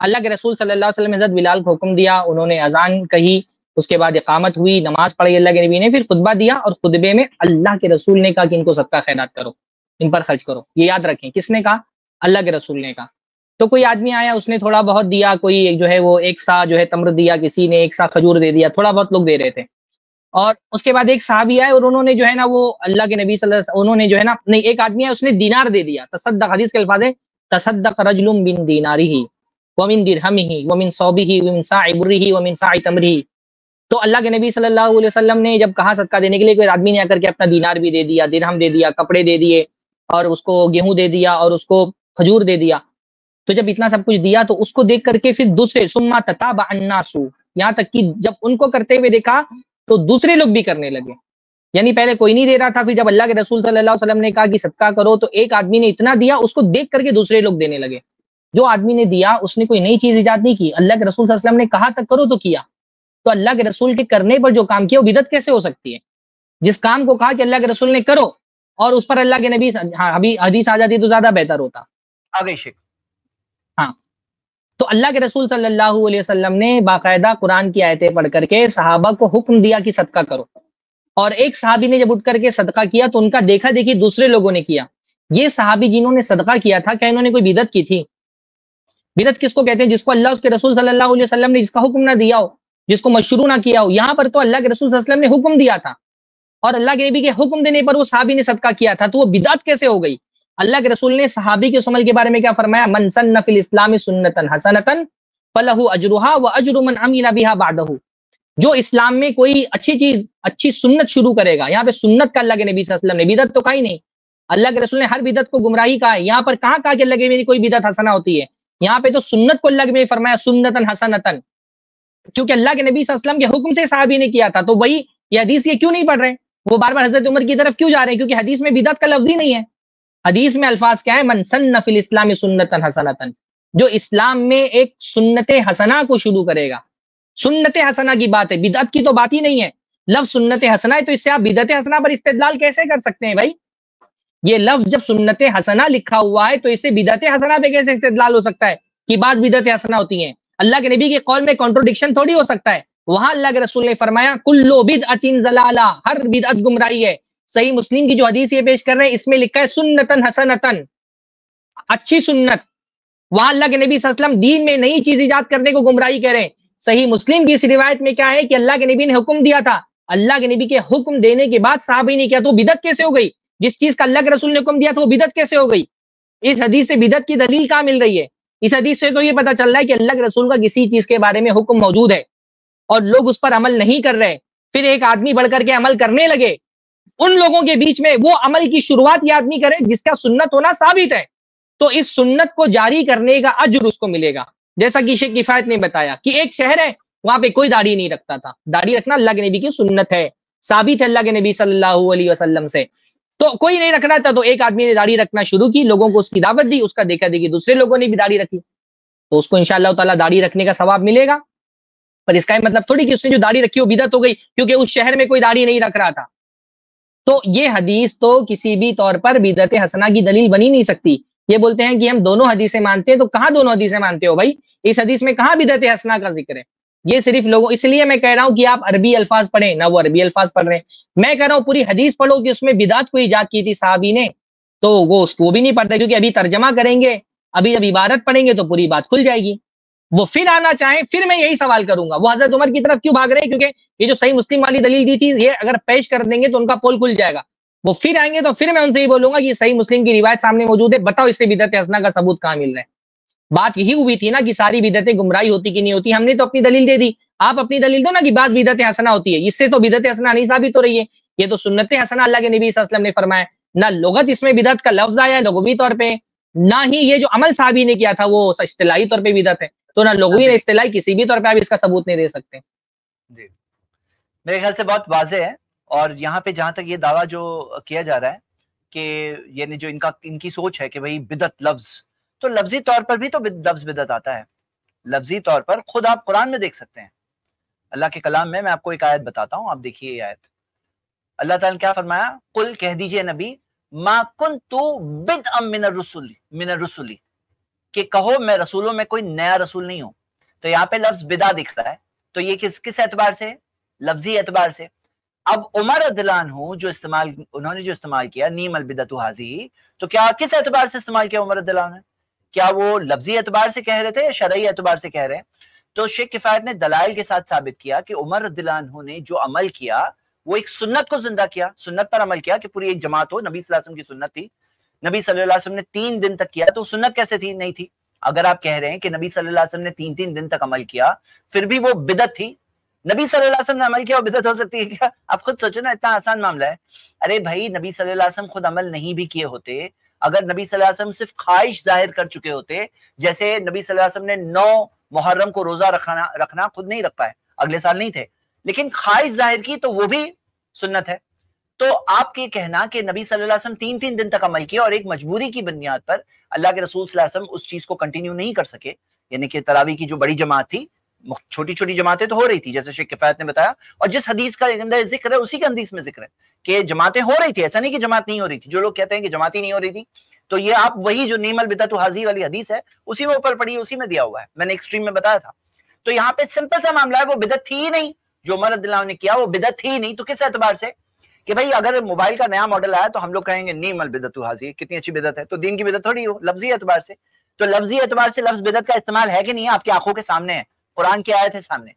B: अल्लाह के रसूल सल्लल्लाहु अलैहि वसल्लम बिलाल को हुक्म दिया, उन्होंने अजान कही, उसके बाद इकामत हुई, नमाज़ पढ़ी अल्लाह के नबी ने, फिर खुतबा दिया और खुतबे में अल्लाह के रसूल ने कहा कि इनको सबका खैरात करो, इन पर खर्च करो। ये याद रखें, किसने कहा? अल्लाह के रसूल ने कहा। तो कोई आदमी आया, उसने थोड़ा बहुत दिया, कोई जो है वो एक सा जो है तम्र दिया, किसी ने एक सा खजूर दे दिया, थोड़ा बहुत लोग दे रहे थे। और उसके बाद एक साहबी आए और उन्होंने जो है ना वो अल्लाह के नबी उन्होंने जो है ना, नहीं, एक आदमी आया, उसने दीनार दे दिया। तसद्दक, हदीस के अल्फाज है रजलुम बिन दीनारी ही वमिन दिरहमी ही वमिन सौबी ही वमिन साइबुरी ही वमिन साई तमरी तो अल्लाह के नबी सल्लल्लाहु अलैहि वसल्लम ने जब कहा सदका देने के लिए, कोई आदमी ने आकर के अपना दीनार भी दे दिया, दिरहम दे दिया, कपड़े दे दिए, और उसको गेहूँ दे दिया, और उसको खजूर दे दिया तो जब इतना सब कुछ दिया तो उसको देख करके फिर दूसरे, सुम्मा तताब अन्नासु। यहाँ तक कि जब उनको करते हुए देखा तो दूसरे लोग भी करने लगे। यानी पहले कोई नहीं दे रहा था, फिर जब अल्लाह के रसूल वसल्लम ने कहा कि सदका करो तो एक आदमी ने इतना दिया, उसको देख करके दूसरे लोग देने लगे। जो आदमी ने दिया, उसने कोई नई चीज़ ईजाद नहीं की। अल्लाह के रसूल वसल्लम ने कहा, तक करो तो किया। तो अल्लाह के रसूल के करने पर जो काम किया, वो बिदत कैसे हो सकती है? जिस काम को कहा कि अल्लाह के रसूल ने करो, और उस पर अल्लाह के नबी हाँ अभी हदीस आ जाती तो ज़्यादा बेहतर होता।
C: आ गई शेख।
B: तो अल्लाह के रसूल सल्लल्लाहु अलैहि वसल्लम ने बाकायदा कुरान की आयतें पढ़ करके सहाबा को हुक्म दिया कि सदका करो। और एक सहाबी ने जब उठ करके सदका किया तो उनका देखा देखी दूसरे लोगों ने किया। ये सहाबी जिन्होंने सदका किया था, क्या इन्होंने कोई बिदत की थी? बिदत किसको कहते हैं? जिसको अल्लाह, उसके रसूल सल्लल्लाहु अलैहि वसल्लम ने जिसका हुक्म ना दिया हो, जिसको मशरू ना किया हो, यहाँ पर तो अल्लाह के रसूल वसल्लम ने हुक्म दिया था। और अल्लाह के नबी के हुक्म देने पर वो सहाबी ने सदका किया था तो वो बिदात कैसे हो गई? अल्लाह के रसूल ने सहाबी के सुमल के बारे में क्या फरमाया? मनसन नफिल इस्लाम सुन्नतन हसनतन, फलहु अजरुहा व अजरु मन अमीला बिहा बादहु. जो इस्लाम में कोई अच्छी चीज़, अच्छी सुन्नत शुरू करेगा, यहाँ पे सुन्नत का अल्लाह के नबी वसल्लम ने बिदत तो कही नहीं। अल्लाह के रसूल ने हर बिदत को गुमराही कहा यहाँ पर कहाँ कहा कि अल्लाह के कोई बिदत हसना होती है? यहाँ पे तो सुन्नत को अल्लाह नबी फरमाया, सुन्नतन हसनतन. क्योंकि अल्लाह के नबी वसल्लम के हुक्म से साहबी ने किया था तो वही ये हदीस ये क्यों नहीं पढ़ रहे वो बार बार हज़रत उमर की तरफ़ क्यों जा रहे हैं? क्योंकि हदीस में बिदत का लफ्ज ही नहीं है। हदीस में अल्फाज क्या है? मनसन नफिल इस्लाम सुन्नतन हसनतन। जो इस्लाम में एक सुन्नत हसना को शुरू करेगा। सुन्नत हसना की बात है। बिदत की तो बात ही नहीं है। लफ्ज सुन्नत हसना है तो इससे आप बिदत हसना पर इस्तेदलाल कैसे कर सकते हैं भाई? ये लफ्ज जब सुन्नत हसना लिखा हुआ है तो इससे बिदत हसना पे कैसे इस्तेदलाल हो सकता है? कि बात बिदत हसना होती है। अल्लाह के नबी के कौल में कॉन्ट्रोडिक्शन थोड़ी हो सकता है। वहाँ अल्लाह के रसूल ने फरमाया, कुल्लो बिद अतिन जलाला हर बिदअत गुमराही है। सही मुस्लिम की जो हदीस ये पेश कर रहे हैं, इसमें लिखा है, सुन्नतन हसनतन। अच्छी सुन्नत। वहाँ अल्लाह के नबी वसल्लम दीन में नई चीज़ ईजाद करने को गुमराही कह रहे हैं। सही मुस्लिम की इस रिवायत में क्या है कि अल्लाह के नबी ने हुक्म दिया था। अल्लाह के नबी के हुक्म देने के बाद साहब ने किया तो बिदत कैसे हो गई? जिस चीज़ का अल्लाह के रसूल ने हुक्म दिया था, वो बिदत कैसे हो गई? इस हदीस से बिदत की दलील कहाँ मिल रही है? इस हदीस से तो ये पता चल रहा है कि अल्लाह के रसूल का किसी चीज़ के बारे में हुक्म मौजूद है और लोग उस पर अमल नहीं कर रहे फिर एक आदमी बढ़ करके अमल करने लगे उन लोगों के बीच में वो अमल की शुरुआत ये आदमी करे, जिसका सुन्नत होना साबित है। तो इस सुन्नत को जारी करने का अजर उसको मिलेगा। जैसा कि शेख किफायत ने बताया कि एक शहर है, वहाँ पे कोई दाढ़ी नहीं रखता था। दाढ़ी रखना अल्लाह के नबी की सुन्नत है, साबित है अल्लाह के नबी सल्लल्लाहु अलैहि वसल्लम से। तो कोई नहीं रख रहा था तो एक आदमी ने दाढ़ी रखना शुरू की, लोगों को उसकी दावत दी, उसका देखा देखी दूसरे लोगों ने भी दाढ़ी रखी। तो उसको ताला दाढ़ी रखने का सवाब मिलेगा। पर इसका मतलब थोड़ी कि उसने जो दाढ़ी रखी वो बिदत हो गई, क्योंकि उस शहर में कोई दाढ़ी नहीं रख रहा था। तो ये हदीस तो किसी भी तौर पर बिदत हसना की दलील बनी नहीं सकती। ये बोलते हैं कि हम दोनों हदीसें मानते हैं तो कहाँ दोनों हदीसें मानते हो भाई? इस हदीस में कहाँ बिदत हसना का ज़िक्र है? ये सिर्फ़ लोगों, इसलिए मैं कह रहा हूँ कि आप अरबी अल्फाज पढ़े, ना वो अरबी अल्फाज पढ़ रहे हैं। मैं कह रहा हूँ पूरी हदीस पढ़ो कि उसमें बिदात को ईजाद की थी साहबी ने तो वो उसको भी नहीं पढ़ते, क्योंकि अभी तर्जमा करेंगे, अभी जब इबारत पढ़ेंगे तो पूरी बात खुल जाएगी। वो फिर आना चाहे, फिर मैं यही सवाल करूँगा। वो हज़रत उमर की तरफ़ क्यों भाग रहे हैं? क्योंकि ये जो सही मुस्लिम वाली दलील दी थी ये अगर पेश कर देंगे तो उनका पोल खुल जाएगा। वो फिर आएँगे तो फिर मैं उनसे ही बोलूँगा कि सही मुस्लिम की रिवायत सामने मौजूद है बताओ इससे बिदत हसना का सबूत कहाँ मिल रहा है? बात यही हुई थी ना कि सारी बिदतें गुमराही होती कि नहीं होती हमने तो अपनी दलील दे दी। आप अपनी दलील दो ना कि बात बिदत हसना होती है। इससे तो बिदत हसना नहीं साबित हो रही है। ये तो सुन्नत हसना अल्लाह के नबी वसल्लम ने फरमाया। ना लोगत इसमें बिदत का लफ्ज आया लगवी तौर पर ना ही ये जो अमल साहबी ने किया था वो इस्तेलाई तौर पर बिदत है। तो ना लोगवी ने इस्तेलाई किसी भी तौर पर आप इसका सबूत नहीं दे सकते।
C: जी। मेरे ख्याल से बहुत वाजे है और यहाँ पे जहाँ तक ये दावा जो किया जा रहा है कि यानी जो इनका, इनकी सोच है कि भाई बिदत लफ्ज तो लफ्जी तौर पर भी तो लफ्ज बिदत आता है। लफ्जी तौर पर खुद आप कुरान में देख सकते हैं। अल्लाह के कलाम में मैं आपको एक आयत बताता हूँ, आप देखिए ये आयत। अल्लाह ताला क्या फरमाया? कुल कह दीजिए नबी, मा कुन तो बिद अम मिनर रसुली मिनर रसुली, कि कहो मैं रसूलों में कोई नया रसूल नहीं हूँ। तो यहाँ पे लफ्ज बिदा दिख रहा है। तो ये किस किस एतबार से? लफ्जी एतबार से। अब उमर अदलान हूँ, जो इस्तेमाल, उन्होंने जो इस्तेमाल किया, नीम अलबिदत हाजी तो क्या किस एतबार से इस्तेमाल किया उमर अदलान ने? क्या वो लफ्जी एतबार से कह रहे थे या शरई एतबार से कह रहे हैं? तो शेख किफायत ने दलाइल के साथ साबित किया कि उमर अदलान ने जो अमल किया, वो एक सुन्नत को ज़िंदा किया, सुन्नत पर अमल किया कि पूरी एक जमात हो, नबी वसल्लम की सुन्नत थी। नबी सल्लल्लाहु ने तीन दिन तक किया तो सुन्नत कैसे थी? नहीं थी। अगर आप कह रहे हैं कि नबी सल्लल्लाहु अलैहि वसल्लम ने तीन तीन दिन तक अमल किया, फिर भी वो बिदत थी नबी वसल्लम ने अमल किया बिदत हो सकती है क्या? आप खुद सोचो ना, इतना आसान मामला है। अरे भाई, नबी वसल्लम खुद अमल नहीं भी किए होते, अगर नबी वसल्लम सिर्फ़ ख्वाहिश ज़ाहिर कर चुके होते, जैसे नबी वसल्लम ने नौ मुहर्रम को रोजा रखना रखना खुद नहीं रख पाए, अगले साल नहीं थे। लेकिन ख्वाहिश ज़ाहिर की तो वो भी सुन्नत है। तो आपके कहना कि नबी वसल्लम तीन तीन दिन तक अमल किया और एक मजबूरी की बुनियाद पर अल्लाह के रसूल उस चीज़ को कंटिन्यू नहीं कर सके, यानी कि तरावी की जो बड़ी जमात थी छोटी छोटी जमातें तो हो रही थी, जैसे शेख किफायत ने बताया, और जिस हदीस का ज़िक्र है, उसी के हदीस में ज़िक्र है कि जमातें हो रही थी। ऐसा नहीं कि जमात नहीं हो रही थी, जो लोग कहते हैं कि जमात ही नहीं हो रही थी तो ये आप वही जो नीमल बिदत हाजी वाली हदीस है, उसी में ऊपर पड़ी, उसी में दिया हुआ है। मैंने एक्सट्रीम में बताया था। तो यहाँ पे सिंपल सा मामला है, वो बिदत थी ही नहीं। जो उमर अब्दुल्ला ने किया, वो बिदत थी ही नहीं। तो किस एतबार से? कि भाई, अगर मोबाइल का नया मॉडल आया तो हम लोग कहेंगे, नीमल बिदत हाजी, कितनी अच्छी बिदत है। तो दिन की बिदत थोड़ी हो, लफ्जी एतबार से। तो लफ्जी एतबार से लफ्ज बिदत का इस्तेमाल है कि नहीं? आपकी आँखों के सामने है। कुरान की आयत है सामने।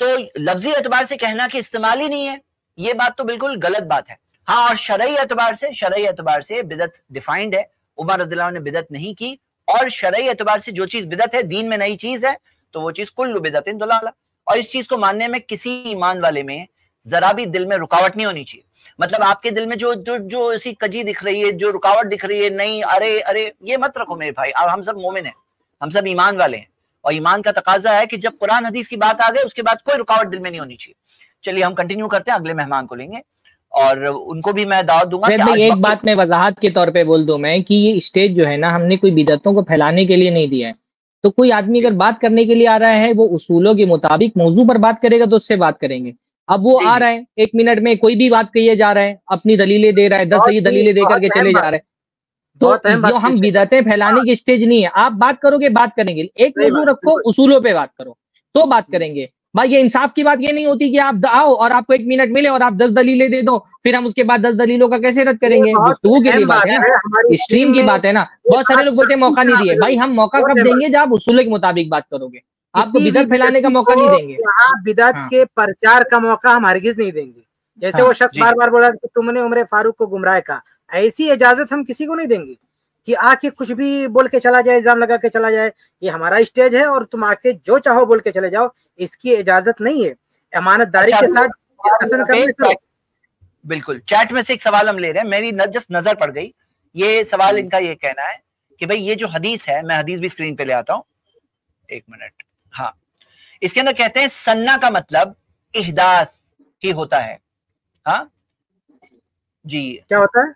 C: तो लफ्जी एतबार से कहना कि इस्तेमाल ही नहीं है, ये बात तो बिल्कुल गलत बात है। हाँ और शरई एतबार से, शरई एतबार से बिदत डिफाइंड है। उमर ने बिदत नहीं की, और शरई एतबार से जो चीज़ बिदत है, दीन में नई चीज़ है तो वो चीज़ कुल्लु बिदत दुलाला। और इस चीज़ को मानने में किसी ईमान वाले में जरा भी दिल में रुकावट नहीं होनी चाहिए। मतलब आपके दिल में जो जो जो ऐसी कजी दिख रही है, जो रुकावट दिख रही है, नहीं, अरे अरे, ये मत रखो मेरे भाई अब हम सब मोमिन हैं, हम सब ईमान वाले हैं। और ईमान का तकाजा है कि जब कुरान हदीस की बात आ गई उसके बाद कोई रुकावट दिल में नहीं होनी चाहिए। चलिए हम कंटिन्यू करते हैं अगले मेहमान को लेंगे। और उनको भी मैं दावत दूँगा
B: कि एक बात मैं वजाहत के तौर पे बोल दूँ मैं कि ये स्टेज जो है ना हमने कोई बिदतों को फैलाने के लिए नहीं दिया है। तो कोई आदमी अगर बात करने के लिए आ रहा है वो उसूलों के मुताबिक मौजू पर बात करेगा तो उससे बात करेंगे। अब वो आ रहा है एक मिनट में कोई भी बात कहिए जा रहा है अपनी दलीलें दे रहा है दस दलीलें दे करके चले जा रहे हैं। तो जो हम बिदतें फैलाने की स्टेज नहीं है। आप बात करोगे बात करेंगे। एक मौजू रखो उसूलों पे बात करो तो बात करेंगे। भाई ये इंसाफ की बात ये नहीं होती कि आप आओ और आपको एक मिनट मिले और आप दस दलीलें दे दो फिर हम उसके बाद दस दलीलों का कैसे रद्द करेंगे? गुफ्तु के लिए बात है ना। स्ट्रीम की बात है ना। बहुत सारे लोग बोलते हैं मौका नहीं दिए। भाई हम मौका कब देंगे जब आप उसूलों के मुताबिक बात करोगे? आपको बिदत फैलाने का मौका नहीं देंगे।
D: आप बिदत हाँ। के प्रचार का मौका हम हरगिज नहीं देंगे। जैसे हाँ, वो शख्स बार बार बोला कि तुमने उम्र फारूक को गुमराह कहा। ऐसी इजाज़त हम किसी को नहीं देंगे कि आके कुछ भी बोल के चला जाए इल्ज़ाम लगा के चला जाए। ये हमारा स्टेज है और तुम आके जो चाहो बोल के चले जाओ। इसकी इजाज़त नहीं है। अमानतदारी अच्छा, के साथ डिस्कशन करने
C: बिल्कुल। चैट में से एक सवाल हम ले रहे हैं। मेरी जस्ट नज़र पड़ गई। ये सवाल। इनका ये कहना है कि भाई ये जो हदीस है मैं हदीस भी स्क्रीन पे ले आता हूँ। एक मिनट। हाँ। इसके अंदर कहते हैं सन्ना का मतलब इहदास ही होता है। हाँ? जी।
D: क्या होता है?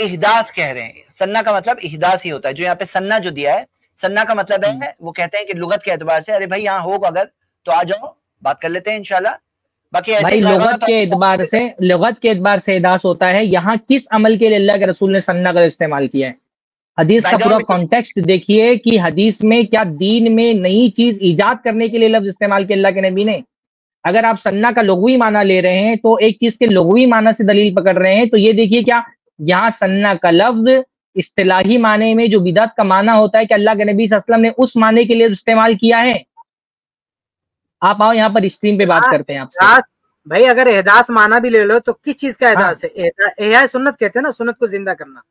C: इहदास कह रहे हैं। सन्ना का मतलब इहदास ही होता है। जो यहाँ पे सन्ना जो दिया है सन्ना का मतलब है। वो कहते हैं कि लुगत के एतबार से अरे भाई यहाँ होगा अगर तो आ जाओ बात कर लेते हैं इनशाला
B: बाकी भाई लुगत के एतबार से लुगत के एतबार से इहदास होता है। यहाँ किस अमल के लिए अल्लाह के रसूल ने सन्ना का इस्तेमाल किया है? हदीस का पूरा कॉन्टेक्स्ट देखिए कि हदीस में क्या दीन में नई चीज़ ईजाद करने के लिए लफ्ज इस्तेमाल किया अल्लाह के नबी ने? अगर आप सन्ना का लघुई माना ले रहे हैं तो एक चीज़ के लघुई माना से दलील पकड़ रहे हैं तो ये देखिए क्या यहाँ सन्ना का लफ्ज इस्तेलाही माने में जो बिदत का माना होता है कि अल्लाह के नबी असलम ने उस माने के लिए इस्तेमाल किया है। आप आओ यहाँ पर स्क्रीन पे बात करते हैं आपसे।
D: भाई अगर एहदास माना भी ले लो तो किस चीज़ का एहदास हाँ। है? एहदा सुन्नत कहते हैं ना सुन्नत को ज़िंदा करना।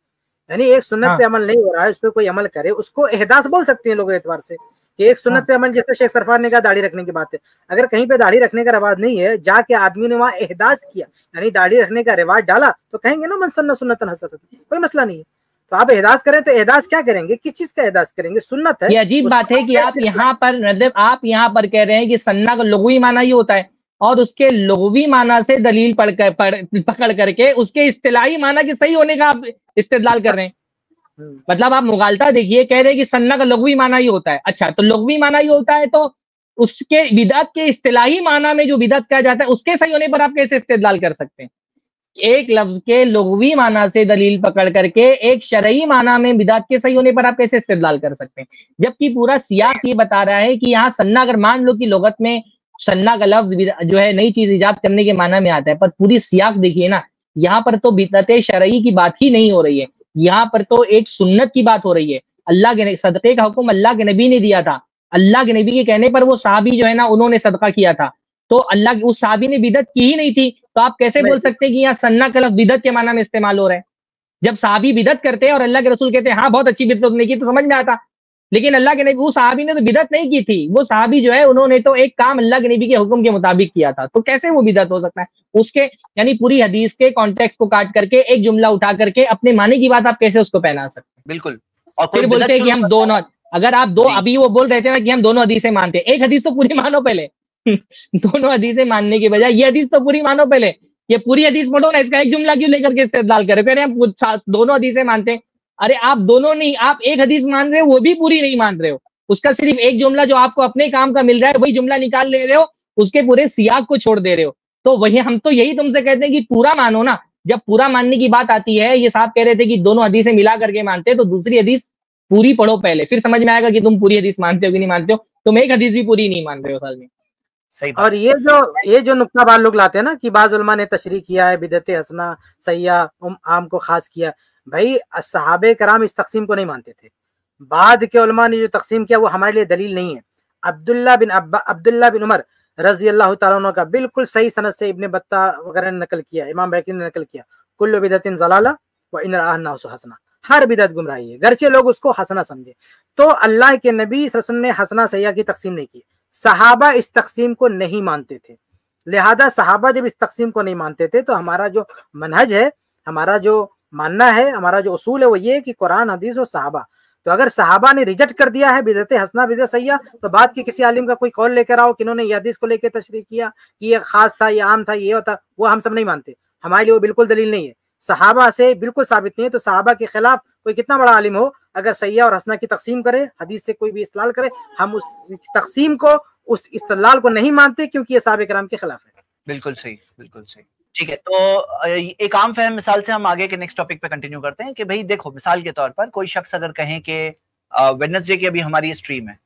D: यानी एक सुन्नत हाँ। पे अमल नहीं हो रहा है उस पर कोई अमल करे उसको एहदास बोल सकते हैं लोग एतवार से। कि एक सुन्नत हाँ। पे अमल जैसे शेख सरफार ने कहा दाढ़ी रखने की बात है। अगर कहीं पे दाढ़ी रखने का रिवाज नहीं है जाके आदमी ने वहाँ एहदास किया यानी दाढ़ी रखने का रिवाज डाला तो कहेंगे ना मनसन्ना सुन्नतन हसत कोई मसला नहीं है। तो आप एहदास करें तो एहदास क्या करेंगे? किस चीज़ का एहदास करेंगे? सुन्नत है।
B: ये अजीब बात है कि आप यहाँ पर आप यहाँ पर कह रहे हैं कि सन्ना का लघुई माना ही होता है और उसके लघुवी माना से दलील पढ़ कर पढ़ पकड़ करके उसके इस्तेलाई माना के सही होने का आप इस्तेदलाल कर रहे हैं। मतलब आप मुगालता देखिए, कह रहे हैं कि सन्ना का लघवी माना ही होता है। अच्छा तो लघवी माना ही होता है तो उसके विदात के इस्तेलाही माना में जो विदात कहा जाता है, उसके सही होने पर आप कैसे इस्तेदलाल कर सकते हैं? एक लफ्ज के लघवी माना से दलील पकड़ करके, एक शरई माना में बिदात के सही होने पर आप कैसे इस्तेदलाल कर सकते हैं? जबकि पूरा सियाक ये बता रहा है कि यहाँ सन्ना, अगर मान लो कि लोगत में सन्ना का लफ्ज जो है नई चीज़ ईजाद करने के माना में आता है, पर पूरी सियाक देखिए ना, यहाँ पर तो बिदत शरई की बात ही नहीं हो रही है। यहाँ पर तो एक सुन्नत की बात हो रही है। अल्लाह के सदक़े का हुक्म अल्लाह के नबी ने दिया था। अल्लाह के नबी के कहने पर वो साहबी जो है ना उन्होंने सदका किया था। तो अल्लाह उस साहबी ने बिदत की ही नहीं थी। तो आप कैसे बोल सकते हैं कि यहाँ सन्ना कलफ बिदत के माना में इस्तेमाल हो रहा है? जब साहबी बिदत करते हैं और अल्लाह के रसूल कहते हैं हाँ बहुत अच्छी बिदत की तो समझ में आता। लेकिन अल्लाह के नबी वो साहबी ने तो बिदत नहीं की थी। वो साहबी जो है उन्होंने तो एक काम अल्लाह के नबी के हुक्म के मुताबिक किया था। तो कैसे वो बिदत हो सकता है? उसके यानी पूरी हदीस के कॉन्टेक्ट को काट करके एक जुमला उठा करके अपने माने की बात आप कैसे उसको पहना सकते हैं?
C: बिल्कुल।
B: और फिर बोलते हैं कि हम दोनों अगर आप दो अभी वो बोल रहे थे ना कि हम दोनों हदीसें मानते हैं। एक हदीस तो पूरी मानो पहले। दोनों हदीसें मानने के बजाय ये हदीस तो पूरी मानो पहले। ये पूरी हदीस पढ़ो ना इसका एक जुमला क्यों लेकर के इस्तेमाल करे? कह रहे हैं दोनों हदीसें मानते हैं। अरे आप दोनों नहीं आप एक हदीस मान रहे हो वो भी पूरी नहीं मान रहे हो। उसका सिर्फ़ एक जुमला जो आपको अपने काम का मिल रहा है वही जुमला निकाल ले रहे हो उसके पूरे सियाग को छोड़ दे रहे हो। तो वही हम तो यही तुमसे कहते हैं कि पूरा मानो ना जब पूरा मानने की बात आती है ये साहब कह रहे थे कि दोनों हदीसें मिला करके मानते हैं तो दूसरी हदीस पूरी पढ़ो पहले। फिर समझ में आएगा कि तुम पूरी हदीस मानते हो कि नहीं मानते हो। तुम एक हदीस भी पूरी नहीं मान रहे हो साल में।
D: सही और ये जो ये जो नुकता बार लोग लाते हैं ना कि बाज उलमा ने तशरी किया है बिदत हसना सैया आम को खास किया भाई सहाबे कराम इस तकसीम को नहीं मानते थे। बाद के उलमा ने जो तकसीम किया, वो हमारे लिए दलील नहीं है। अब्दुल्ला बिन अब्बा, अब्दुल्ला बिन उमर रज़ी अल्लाह का बिल्कुल सही सनत से इब्ने बत्ता वगैरह ने नकल किया, इमाम बैकी ने नकल किया। कुल्लु बिदतिन जलाला व इन हसना। हर बिदत गुमराही है। गरचे लोग उसको हसना समझे। तो अल्लाह के नबी ने हसना सैया की तकसीम नहीं की। सहाबा इस तकसीम को नहीं मानते थे। लिहाजा सहाबा जब इस तकसीम को नहीं मानते थे तो हमारा जो मनहज है, हमारा जो मानना है, हमारा जो उसूल है वो ये कि कुरान, हदीस और सहाबा। तो अगर सहाबा ने रिजेक्ट कर दिया है, बिदत हसना, बिदत सैया तो बात की किसी आलिम का कोई कॉल लेकर आओ कि इन्होंने हदीस को लेकर तशरी किया कि ये खास था, ये आम था, ये होता, वो हम सब नहीं मानते। हमारे लिए वो बिल्कुल दलील नहीं है। सहाबा से बिल्कुल साबित नहीं है तो सहाबा के खिलाफ कोई कितना बड़ा आलिम हो, अगर सैया और हसना की तकसीम करे, हदीस से कोई भी इस्तेलाल करे, हम उस तकसीम को, उस इस्तेलाल को नहीं मानते क्योंकि ये साबिक कराम के खिलाफ है।
C: बिल्कुल सही बिल्कुल सही। ठीक है तो एक आम फहम मिसाल से हम आगे के नेक्स्ट टॉपिक पे कंटिन्यू करते हैं कि भाई देखो, मिसाल के तौर पर कोई शख्स अगर कहें कि वेनसडे की अभी हमारी स्ट्रीम है।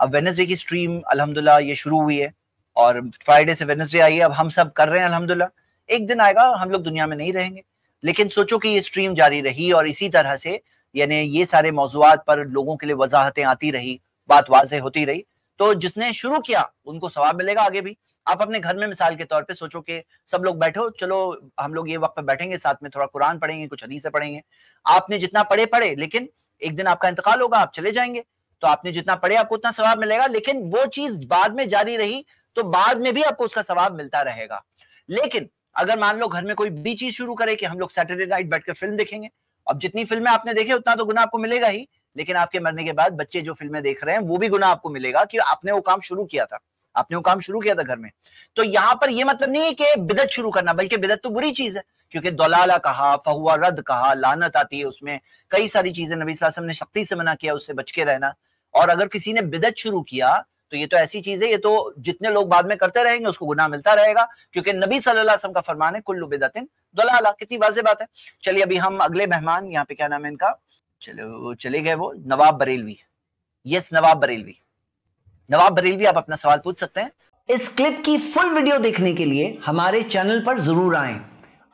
C: अब वेनसडे की स्ट्रीम अल्हम्दुलिल्लाह ये शुरू हुई है और फ्राइडे से वेनसडे आई है, अब हम सब कर रहे हैं अल्हम्दुलिल्लाह एक दिन आएगा, हम लोग दुनिया में नहीं रहेंगे। लेकिन सोचो कि ये स्ट्रीम जारी रही और इसी तरह से, यानी ये सारे मौजूद पर लोगों के लिए वजाहतें आती रही, बात वाज होती रही। तो जिसने शुरू किया, उनको सवाब मिलेगा आगे भी। आप अपने घर में मिसाल के तौर पे सोचो कि सब लोग बैठो, चलो, हम लोग ये वक्त पे बैठेंगे, साथ में थोड़ा कुरान पढ़ेंगे, कुछ हदीसें पढ़ेंगे। आपने जितना पढ़े पढ़े, लेकिन एक दिन आपका इंतकाल होगा, आप चले जाएँगे। तो आपने जितना पढ़े, आपको उतना सवाब मिलेगा, लेकिन वो चीज़ बाद में जारी रही तो बाद में भी आपको उसका सवाब मिलता रहेगा। लेकिन अगर मान लो घर में कोई भी चीज़ शुरू करे कि हम लोग सैटरडे नाइट बैठकर फ़िल्म देखेंगे, अब जितनी फ़िल्में आपने देखे, उतना तो गुना आपको मिलेगा ही, लेकिन आपके मरने के बाद बच्चे जो फ़िल्में देख रहे हैं, वो भी गुना आपको मिलेगा कि आपने वो काम शुरू किया था। आपने वो काम शुरू किया था घर में। तो यहाँ पर ये मतलब नहीं है कि बिदत शुरू करना, बल्कि बिदत तो बुरी चीज़ है, क्योंकि दलाला कहा, फहुआ रद्द कहा, लानत आती है उसमें। कई सारी चीज़ें नबी ने शक्ति से मना किया, उससे बच के रहना। और अगर किसी ने बिदत शुरू किया तो ये तो ऐसी चीज़ है, ये तो जितने लोग बाद में करते रहेंगे, उसको गुनाह मिलता रहेगा, क्योंकि नबी सल्लल्लाहु वसल्लम का फरमान है, कुल्लु बिदतिन दलाला। कितनी वाजे बात है। चलिए, अभी हम अगले मेहमान, यहाँ पे क्या नाम है इनका? चलो, चले गए वो, नवाब बरेलवी। यस, नवाब बरेलवी। नवाब बरेलवी, आप अपना सवाल पूछ सकते हैं। इस क्लिप की फुल वीडियो देखने के लिए हमारे चैनल पर ज़रूर आए।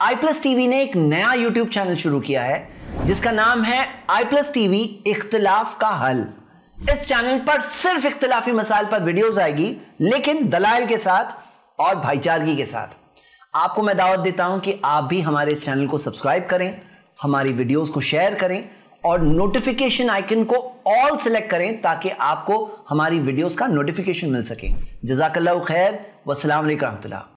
C: आई प्लस टीवी ने एक नया यूट्यूब चैनल शुरू किया है, जिसका नाम है आई प्लस टीवी इख्तलाफ का हल। इस चैनल पर सिर्फ़ इख्तलाफी मसाइल पर वीडियोस आएगी, लेकिन दलाइल के साथ और भाईचारगी के साथ। आपको मैं दावत देता हूँ कि आप भी हमारे इस चैनल को सब्सक्राइब करें, हमारी वीडियोस को शेयर करें और नोटिफिकेशन आइकन को ऑल सेलेक्ट करें ताकि आपको हमारी वीडियोस का नोटिफिकेशन मिल सके। जजाकल्ला खैर वसलाम रहमतुल्लाह।